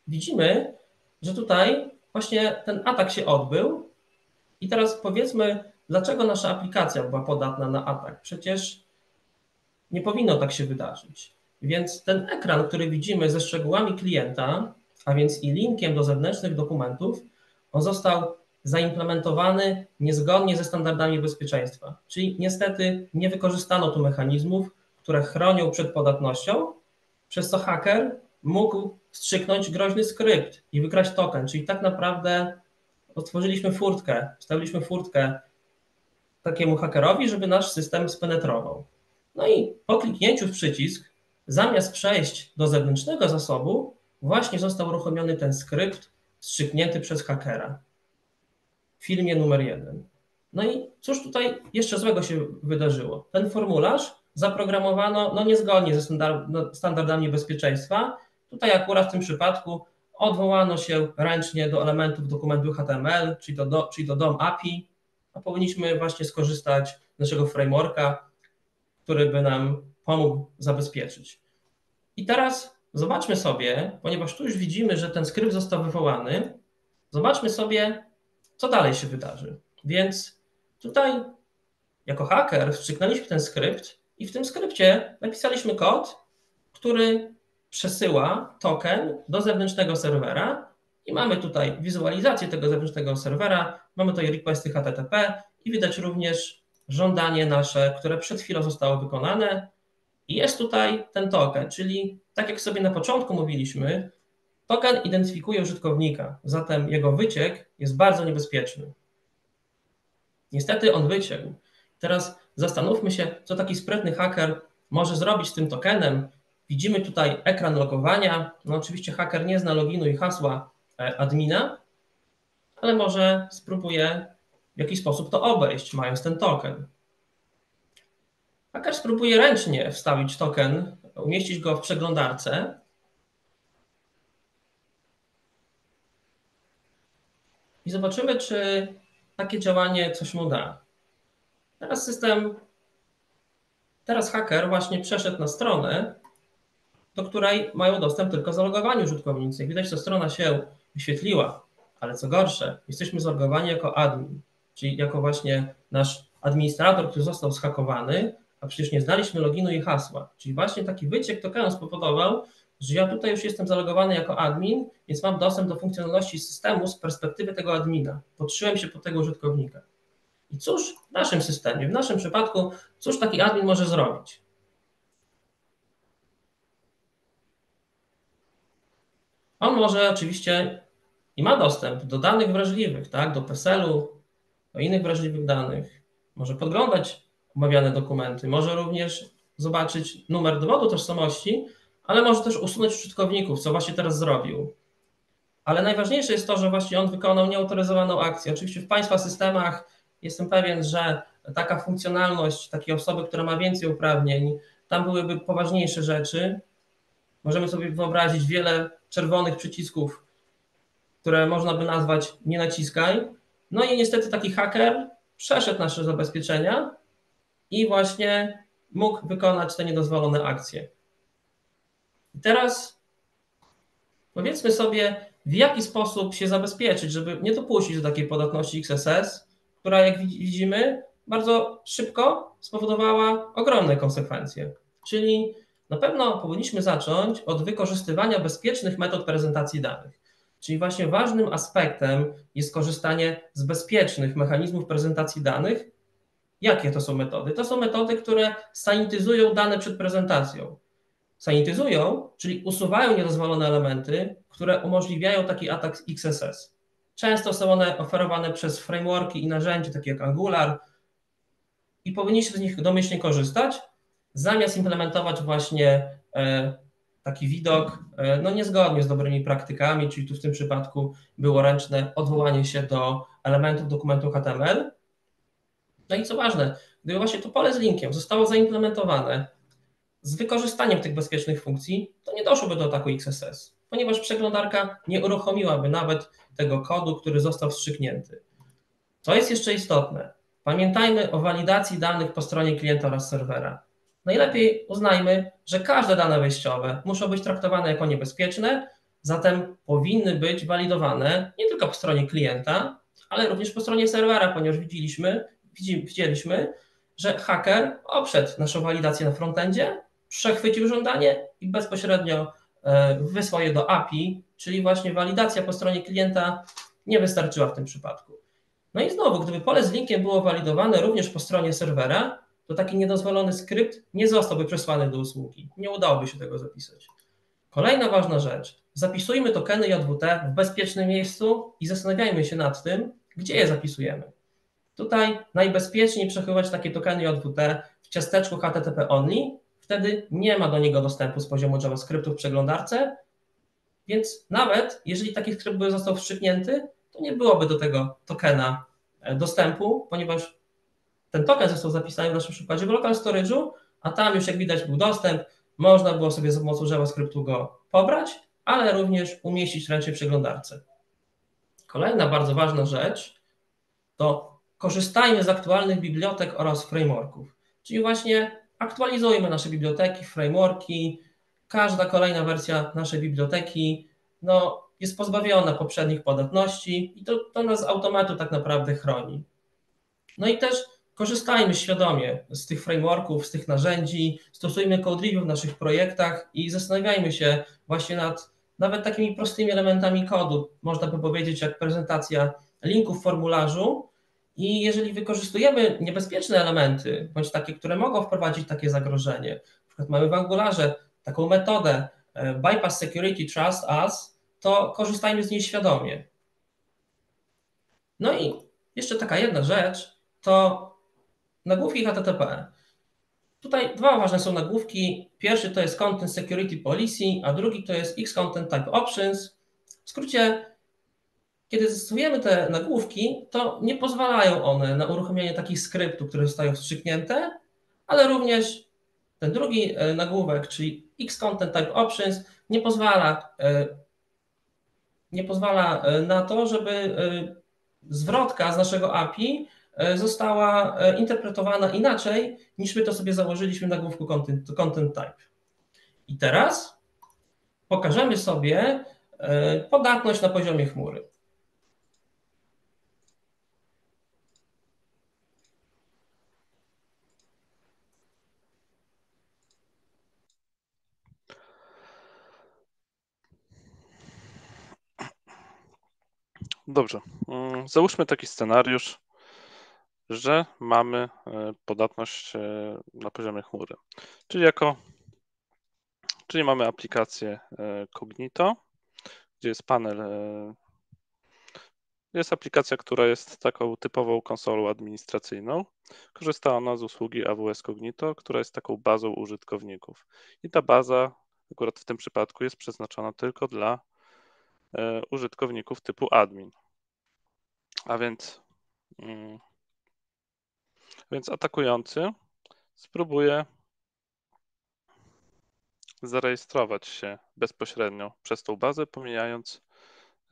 Widzimy, że tutaj właśnie ten atak się odbył. I teraz powiedzmy, dlaczego nasza aplikacja była podatna na atak? Przecież nie powinno tak się wydarzyć. Więc ten ekran, który widzimy ze szczegółami klienta, a więc i linkiem do zewnętrznych dokumentów, on został zaimplementowany niezgodnie ze standardami bezpieczeństwa. Czyli niestety nie wykorzystano tu mechanizmów, które chronią przed podatnością, przez co haker mógł wstrzyknąć groźny skrypt i wykraść token. Czyli tak naprawdę otworzyliśmy furtkę, wstawiliśmy furtkę takiemu hakerowi, żeby nasz system spenetrował. No i po kliknięciu w przycisk, zamiast przejść do zewnętrznego zasobu, właśnie został uruchomiony ten skrypt wstrzyknięty przez hakera w filmie numer jeden. No i cóż tutaj jeszcze złego się wydarzyło? Ten formularz zaprogramowano no niezgodnie ze no, standardami bezpieczeństwa. Tutaj akurat w tym przypadku odwołano się ręcznie do elementów dokumentu HTML, czyli do, do, czyli do DOM API, a powinniśmy właśnie skorzystać z naszego frameworka, który by nam pomógł zabezpieczyć. I teraz zobaczmy sobie, ponieważ tu już widzimy, że ten skrypt został wywołany, zobaczmy sobie, co dalej się wydarzy. Więc tutaj jako haker wstrzyknęliśmy ten skrypt i w tym skrypcie napisaliśmy kod, który przesyła token do zewnętrznego serwera i mamy tutaj wizualizację tego zewnętrznego serwera, mamy tutaj requesty HTTP i widać również żądanie nasze, które przed chwilą zostało wykonane i jest tutaj ten token, czyli tak jak sobie na początku mówiliśmy, token identyfikuje użytkownika, zatem jego wyciek jest bardzo niebezpieczny. Niestety on wyciekł. Teraz zastanówmy się, co taki sprytny haker może zrobić z tym tokenem. Widzimy tutaj ekran logowania. No oczywiście haker nie zna loginu i hasła e, admina, ale może spróbuje w jakiś sposób to obejść, mając ten token. Haker spróbuje ręcznie wstawić token, umieścić go w przeglądarce. I zobaczymy, czy takie działanie coś mu da. Teraz system, teraz haker właśnie przeszedł na stronę, do której mają dostęp tylko zalogowani użytkownicy. Jak widać, ta strona się wyświetliła, ale co gorsze, jesteśmy zalogowani jako admin, czyli jako właśnie nasz administrator, który został zhakowany, a przecież nie znaliśmy loginu i hasła. Czyli właśnie taki wyciek tokenu spowodował, że ja tutaj już jestem zalogowany jako admin, więc mam dostęp do funkcjonalności systemu z perspektywy tego admina. Podszyłem się pod tego użytkownika. I cóż w naszym systemie, w naszym przypadku, cóż taki admin może zrobić? On może oczywiście i ma dostęp do danych wrażliwych, tak, do PESEL-u, do innych wrażliwych danych, może podglądać omawiane dokumenty, może również zobaczyć numer dowodu tożsamości, ale może też usunąć użytkowników, co właśnie teraz zrobił. Ale najważniejsze jest to, że właśnie on wykonał nieautoryzowaną akcję. Oczywiście w Państwa systemach jestem pewien, że taka funkcjonalność takiej osoby, która ma więcej uprawnień, tam byłyby poważniejsze rzeczy. Możemy sobie wyobrazić wiele czerwonych przycisków, które można by nazwać nie naciskaj. No i niestety taki haker przeszedł nasze zabezpieczenia i właśnie mógł wykonać te niedozwolone akcje. I teraz powiedzmy sobie, w jaki sposób się zabezpieczyć, żeby nie dopuścić do takiej podatności XSS, która, jak widzimy, bardzo szybko spowodowała ogromne konsekwencje. Czyli na pewno powinniśmy zacząć od wykorzystywania bezpiecznych metod prezentacji danych. Czyli właśnie ważnym aspektem jest korzystanie z bezpiecznych mechanizmów prezentacji danych. Jakie to są metody? To są metody, które sanityzują dane przed prezentacją. Sanityzują, czyli usuwają niedozwolone elementy, które umożliwiają taki atak XSS. Często są one oferowane przez frameworki i narzędzia takie jak Angular i powinniśmy z nich domyślnie korzystać, zamiast implementować właśnie e, taki widok e, no niezgodnie z dobrymi praktykami, czyli tu w tym przypadku było ręczne odwołanie się do elementów dokumentu HTML. No i co ważne, gdyby właśnie to pole z linkiem zostało zaimplementowane z wykorzystaniem tych bezpiecznych funkcji, to nie doszłoby do ataku XSS, ponieważ przeglądarka nie uruchomiłaby nawet tego kodu, który został wstrzyknięty. Co jest jeszcze istotne? Pamiętajmy o walidacji danych po stronie klienta oraz serwera. Najlepiej uznajmy, że każde dane wejściowe muszą być traktowane jako niebezpieczne, zatem powinny być walidowane nie tylko po stronie klienta, ale również po stronie serwera, ponieważ widzieliśmy, widzieliśmy że haker oprzedł naszą walidację na frontendzie, przechwycił żądanie i bezpośrednio wysłał je do API, czyli właśnie walidacja po stronie klienta nie wystarczyła w tym przypadku. No i znowu, gdyby pole z linkiem było walidowane również po stronie serwera, to taki niedozwolony skrypt nie zostałby przesłany do usługi. Nie udałoby się tego zapisać. Kolejna ważna rzecz. Zapisujmy tokeny JWT w bezpiecznym miejscu i zastanawiajmy się nad tym, gdzie je zapisujemy. Tutaj najbezpieczniej przechowywać takie tokeny JWT w ciasteczku HTTP only, wtedy nie ma do niego dostępu z poziomu JavaScriptu w przeglądarce, więc nawet jeżeli taki skrypt by został wstrzyknięty, to nie byłoby do tego tokena e, dostępu, ponieważ ten token został zapisany w naszym przykładzie w local storage'u, a tam już jak widać był dostęp, można było sobie za pomocą JavaScriptu go pobrać, ale również umieścić ręcznie w przeglądarce. Kolejna bardzo ważna rzecz to korzystajmy z aktualnych bibliotek oraz frameworków. Czyli właśnie aktualizujmy nasze biblioteki, frameworki. Każda kolejna wersja naszej biblioteki no, jest pozbawiona poprzednich podatności i to, to nas z automatu tak naprawdę chroni. No i też korzystajmy świadomie z tych frameworków, z tych narzędzi, stosujmy code review w naszych projektach i zastanawiajmy się właśnie nad nawet takimi prostymi elementami kodu, można by powiedzieć jak prezentacja linków w formularzu i jeżeli wykorzystujemy niebezpieczne elementy, bądź takie, które mogą wprowadzić takie zagrożenie, na przykład mamy w Angularze taką metodę e, bypass security trust us, to korzystajmy z niej świadomie. No i jeszcze taka jedna rzecz, to nagłówki HTTP. Tutaj dwa ważne są nagłówki. Pierwszy to jest Content Security Policy, a drugi to jest X-Content Type Options. W skrócie, kiedy zastosujemy te nagłówki, to nie pozwalają one na uruchomienie takich skryptów, które zostają wstrzyknięte, ale również ten drugi e, nagłówek, czyli X-Content Type Options, nie pozwala, e, nie pozwala e, na to, żeby zwrotka z naszego API została interpretowana inaczej, niż my to sobie założyliśmy na główku content, content type. I teraz pokażemy sobie podatność na poziomie chmury.
Dobrze. Mm, załóżmy taki scenariusz, że mamy e, podatność e, na poziomie chmury. Czyli jako czyli mamy aplikację e, Cognito, gdzie jest panel jest aplikacja, która jest taką typową konsolą administracyjną. Korzysta ona z usługi AWS Cognito, która jest taką bazą użytkowników. I ta baza, akurat w tym przypadku, jest przeznaczona tylko dla użytkowników typu admin. A więc mm, Więc atakujący spróbuje zarejestrować się bezpośrednio przez tą bazę, pomijając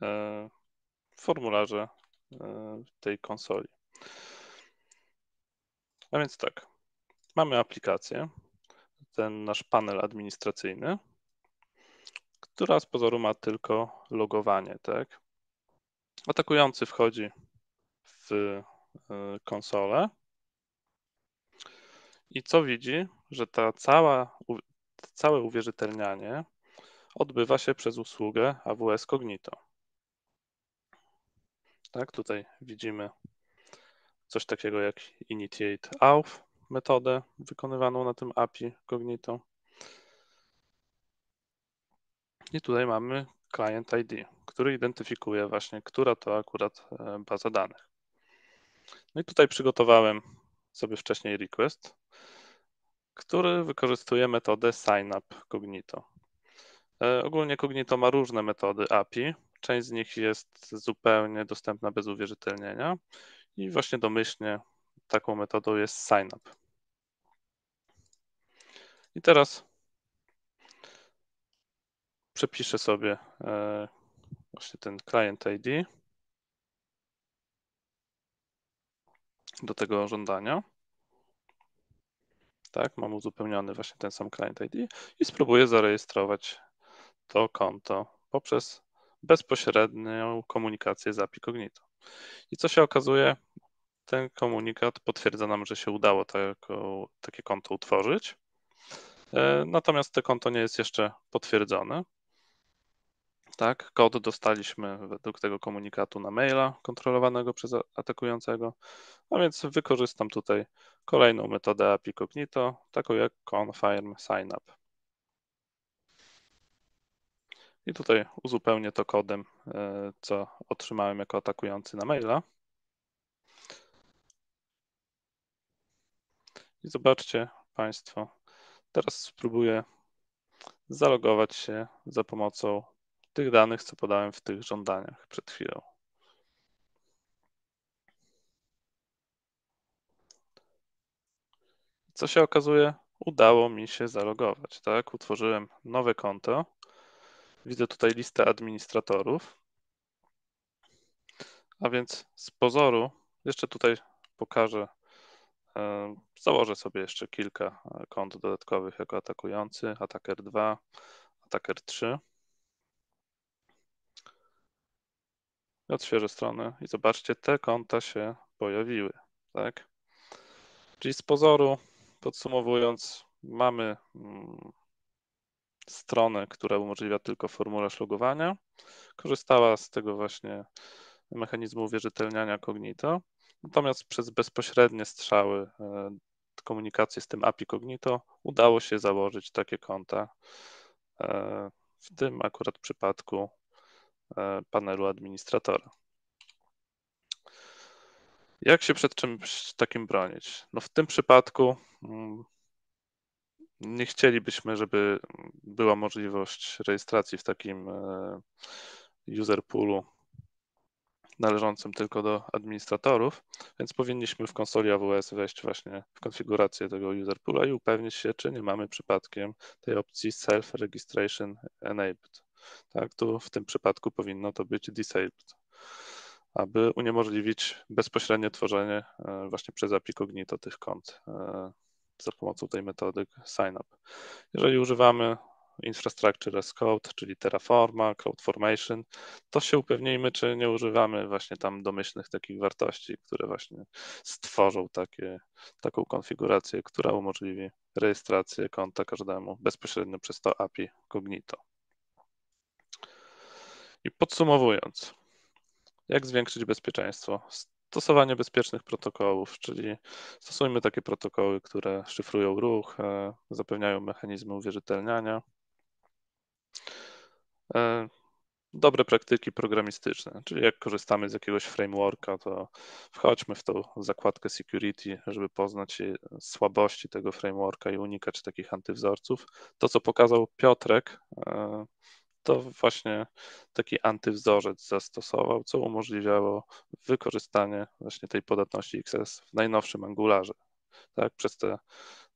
e, formularze e, tej konsoli. A więc tak, mamy aplikację, ten nasz panel administracyjny, która z pozoru ma tylko logowanie, tak? Atakujący wchodzi w e, konsolę i co widzi, że ta cała, całe uwierzytelnianie odbywa się przez usługę AWS Cognito. Tak, tutaj widzimy coś takiego jak initiate auth, metodę wykonywaną na tym API Cognito. I tutaj mamy client ID, który identyfikuje właśnie, która to akurat e, baza danych. No i tutaj przygotowałem sobie wcześniej request, który wykorzystuje metodę signup Cognito. E, ogólnie Cognito ma różne metody API. Część z nich jest zupełnie dostępna bez uwierzytelnienia i właśnie domyślnie taką metodą jest signup. I teraz przepiszę sobie e, właśnie ten client ID do tego żądania. Tak, mam uzupełniony właśnie ten sam client ID i spróbuję zarejestrować to konto poprzez bezpośrednią komunikację z API Cognito. I co się okazuje, ten komunikat potwierdza nam, że się udało takie konto utworzyć. E, natomiast to konto nie jest jeszcze potwierdzone. Tak, kod dostaliśmy według tego komunikatu na maila kontrolowanego przez atakującego, a więc wykorzystam tutaj kolejną metodę API Cognito, taką jak confirm signup. I tutaj uzupełnię to kodem, e, co otrzymałem jako atakujący na maila. I zobaczcie Państwo, teraz spróbuję zalogować się za pomocą tych danych, co podałem w tych żądaniach przed chwilą. Co się okazuje, udało mi się zalogować, tak? Utworzyłem nowe konto. Widzę tutaj listę administratorów. A więc z pozoru, jeszcze tutaj pokażę, e, założę sobie jeszcze kilka kont dodatkowych jako atakujący, Attacker 2, Attacker 3. Odświeżę stronę i zobaczcie, te konta się pojawiły, tak? Czyli z pozoru, podsumowując, mamy mm, stronę, która umożliwia tylko formularz logowania. Korzystała z tego właśnie mechanizmu uwierzytelniania Cognito, natomiast przez bezpośrednie strzały e, komunikację z tym API Cognito udało się założyć takie konta. E, w tym akurat przypadku panelu administratora. Jak się przed czymś takim bronić? No w tym przypadku mm, nie chcielibyśmy, żeby była możliwość rejestracji w takim e, user poolu należącym tylko do administratorów, więc powinniśmy w konsoli AWS wejść właśnie w konfigurację tego user poola i upewnić się, czy nie mamy przypadkiem tej opcji self-registration enabled. Tak, tu w tym przypadku powinno to być disabled, aby uniemożliwić bezpośrednie tworzenie e, właśnie przez API Cognito tych kont e, za pomocą tej metody signup. Jeżeli używamy infrastructure as code, czyli Terraforma, CloudFormation, to się upewnijmy, czy nie używamy właśnie tam domyślnych takich wartości, które właśnie stworzą takie, taką konfigurację, która umożliwi rejestrację konta każdemu bezpośrednio przez to API Cognito. I podsumowując, jak zwiększyć bezpieczeństwo? Stosowanie bezpiecznych protokołów, czyli stosujmy takie protokoły, które szyfrują ruch, e, zapewniają mechanizmy uwierzytelniania. E, dobre praktyki programistyczne, czyli jak korzystamy z jakiegoś frameworka, to wchodźmy w tą zakładkę security, żeby poznać słabości tego frameworka i unikać takich antywzorców. To, co pokazał Piotrek, e, to właśnie taki antywzorzec zastosował, co umożliwiało wykorzystanie właśnie tej podatności XS w najnowszym Angularze, tak, przez te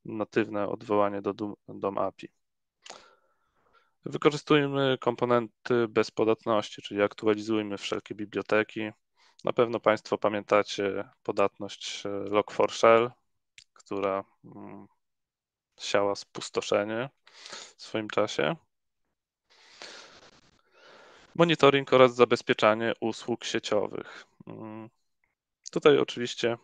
natywne odwołanie do DOM API. Wykorzystujmy komponenty bez podatności, czyli aktualizujmy wszelkie biblioteki. Na pewno Państwo pamiętacie podatność e, Log4Shell, która mm, siała spustoszenie w swoim czasie. Monitoring oraz zabezpieczanie usług sieciowych. Mm, tutaj oczywiście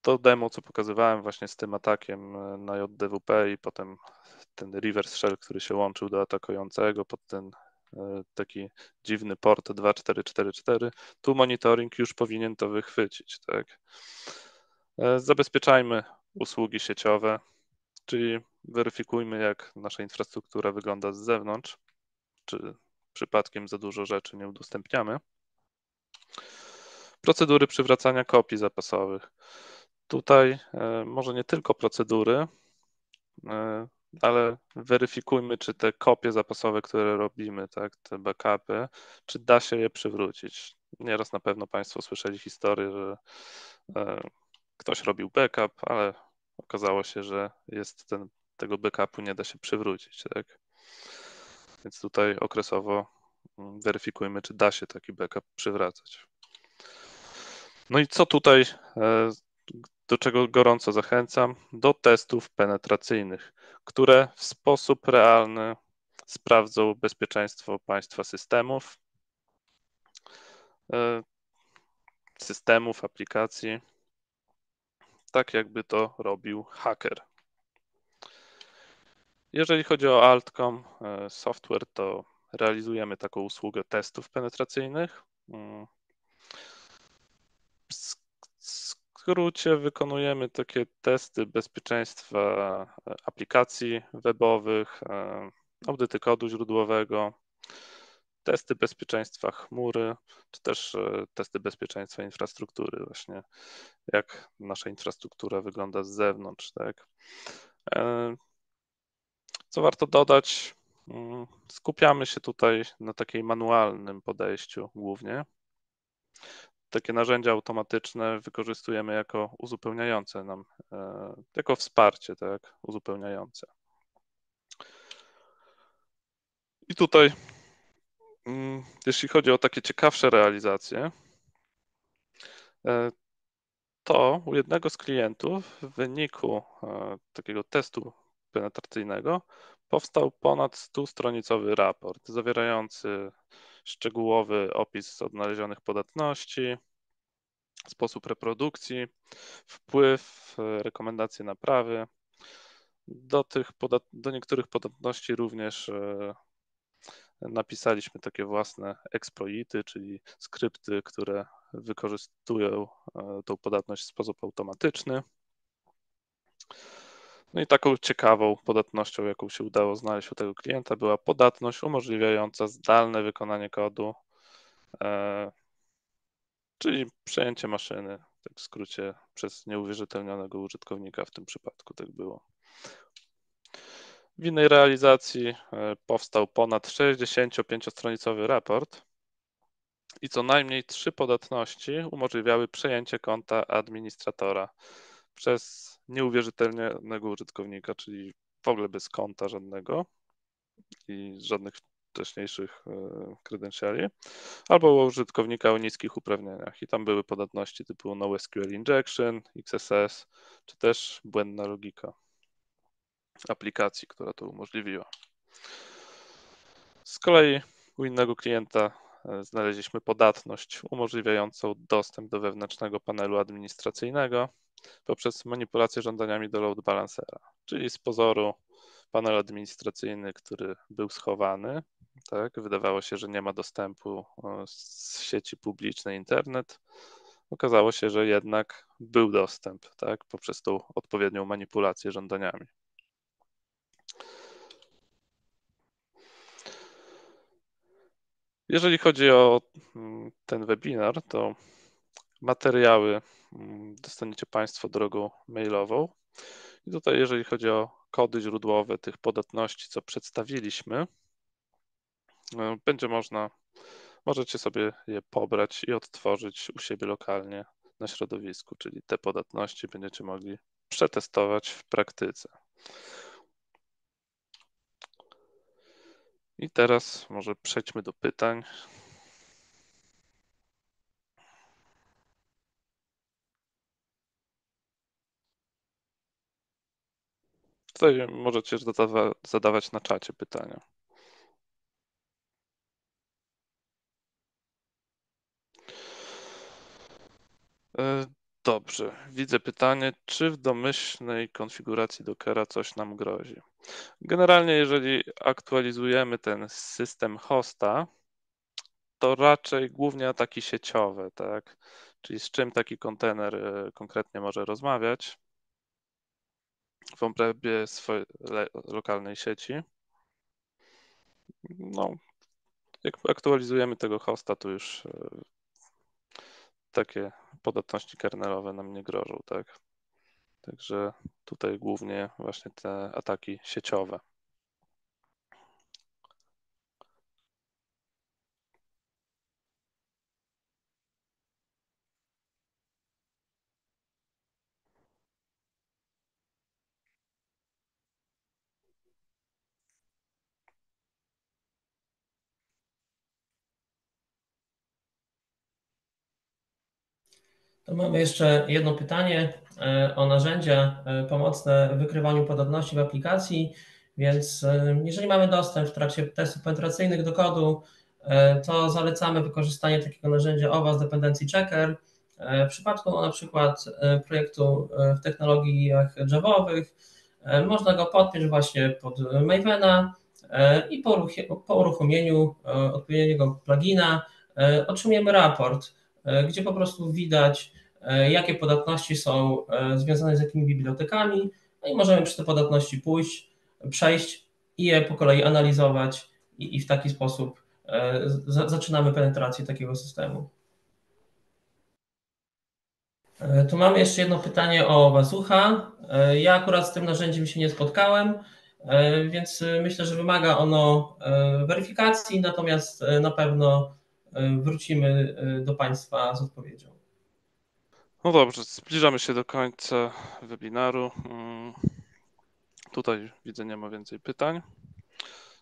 to demo, co pokazywałem właśnie z tym atakiem e, na JDWP i potem ten reverse shell, który się łączył do atakującego pod ten e, taki dziwny port 2444, tu monitoring już powinien to wychwycić, tak. E, zabezpieczajmy usługi sieciowe, czyli weryfikujmy, jak nasza infrastruktura wygląda z zewnątrz, czy przypadkiem za dużo rzeczy nie udostępniamy. Procedury przywracania kopii zapasowych. Tutaj e, może nie tylko procedury, e, ale weryfikujmy, czy te kopie zapasowe, które robimy, tak, te backupy, czy da się je przywrócić. Nieraz na pewno Państwo słyszeli historię, że e, ktoś robił backup, ale okazało się, że jest ten, tego backupu nie da się przywrócić, tak. Więc tutaj okresowo mm, weryfikujmy, czy da się taki backup przywracać. No i co tutaj do czego gorąco zachęcam, do testów penetracyjnych, które w sposób realny sprawdzą bezpieczeństwo państwa systemów, e, systemów, aplikacji, tak jakby to robił haker. Jeżeli chodzi o Altcom e, software, to realizujemy taką usługę testów penetracyjnych. Mm skrócie wykonujemy takie testy bezpieczeństwa e, aplikacji webowych, e, audyty kodu źródłowego, testy bezpieczeństwa chmury, czy też testy bezpieczeństwa infrastruktury, właśnie jak nasza infrastruktura wygląda z zewnątrz. Tak? Co warto dodać, mm, skupiamy się tutaj na takiej manualnym podejściu głównie takie narzędzia automatyczne wykorzystujemy jako uzupełniające nam, e, jako wsparcie, tak, uzupełniające. I tutaj, mm, jeśli chodzi o takie ciekawsze realizacje, e, to u jednego z klientów w wyniku e, takiego testu penetracyjnego powstał ponad 100-stronicowy raport zawierający szczegółowy opis odnalezionych podatności, sposób reprodukcji, wpływ, rekomendacje naprawy. Do, tych podat- do niektórych podatności również e, napisaliśmy takie własne exploity, czyli skrypty, które wykorzystują e, tą podatność w sposób automatyczny. No i taką ciekawą podatnością, jaką się udało znaleźć u tego klienta, była podatność umożliwiająca zdalne wykonanie kodu, e, czyli przejęcie maszyny, tak w skrócie, przez nieuwierzytelnionego użytkownika w tym przypadku tak było. W innej realizacji e, powstał ponad 65-stronicowy raport i co najmniej trzy podatności umożliwiały przejęcie konta administratora przez nieuwierzytelnionego użytkownika, czyli w ogóle bez konta żadnego i żadnych wcześniejszych kredensiali, albo użytkownika o niskich uprawnieniach. I tam były podatności typu NoSQL Injection, XSS, czy też błędna logika aplikacji, która to umożliwiła. Z kolei u innego klienta e, znaleźliśmy podatność umożliwiającą dostęp do wewnętrznego panelu administracyjnego poprzez manipulację żądaniami do load balancera, czyli z pozoru panel administracyjny, który był schowany, tak, wydawało się, że nie ma dostępu z sieci publicznej internet, okazało się, że jednak był dostęp, tak, poprzez tą odpowiednią manipulację żądaniami. Jeżeli chodzi o mm, ten webinar, to materiały dostaniecie Państwo drogą mailową. I tutaj, jeżeli chodzi o kody źródłowe tych podatności, co przedstawiliśmy, e, będzie można, możecie sobie je pobrać i odtworzyć u siebie lokalnie na środowisku, czyli te podatności będziecie mogli przetestować w praktyce. I teraz może przejdźmy do pytań. Tutaj możecie zadawa zadawać na czacie pytania. E, dobrze, widzę pytanie, czy w domyślnej konfiguracji Dockera coś nam grozi? Generalnie, jeżeli aktualizujemy ten system hosta, to raczej głównie ataki sieciowe, tak? Czyli z czym taki kontener e, konkretnie może rozmawiać w obrębie swojej lokalnej sieci. No, jak aktualizujemy tego hosta, to już e, takie podatności kernelowe nam nie grożą, tak? Także tutaj głównie właśnie te ataki sieciowe.
To mamy jeszcze jedno pytanie e, o narzędzia e, pomocne w wykrywaniu podatności w aplikacji. Więc e, jeżeli mamy dostęp w trakcie testów penetracyjnych do kodu, to zalecamy wykorzystanie takiego narzędzia OWASP Dependency Checker. W przypadku na przykład projektu w technologiach Javowych można go podpiąć właśnie pod Mavena i po uruchomieniu odpowiedniego plugina otrzymujemy raport, gdzie po prostu widać jakie podatności są e, związane z jakimi bibliotekami, no i możemy przy te podatności pójść, przejść i je po kolei analizować i, i w taki sposób e, zaczynamy penetrację takiego systemu. Tu mamy jeszcze jedno pytanie o Wazucha. Ja akurat z tym narzędziem się nie spotkałem, więc myślę, że wymaga ono weryfikacji, natomiast na pewno wrócimy do Państwa z odpowiedzią.
No dobrze, zbliżamy się do końca webinaru. Mm, tutaj widzę, nie ma więcej pytań.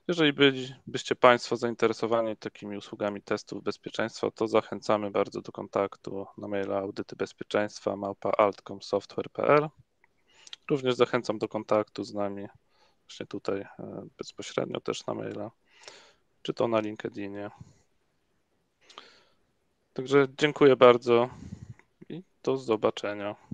Jeżeli bylibyście Państwo zainteresowani takimi usługami testów bezpieczeństwa, to zachęcamy bardzo do kontaktu na maila audyty bezpieczeństwa małpa altcomsoftware.pl. Również zachęcam do kontaktu z nami właśnie tutaj e, bezpośrednio też na maila, czy to na LinkedInie. Także dziękuję bardzo i do zobaczenia.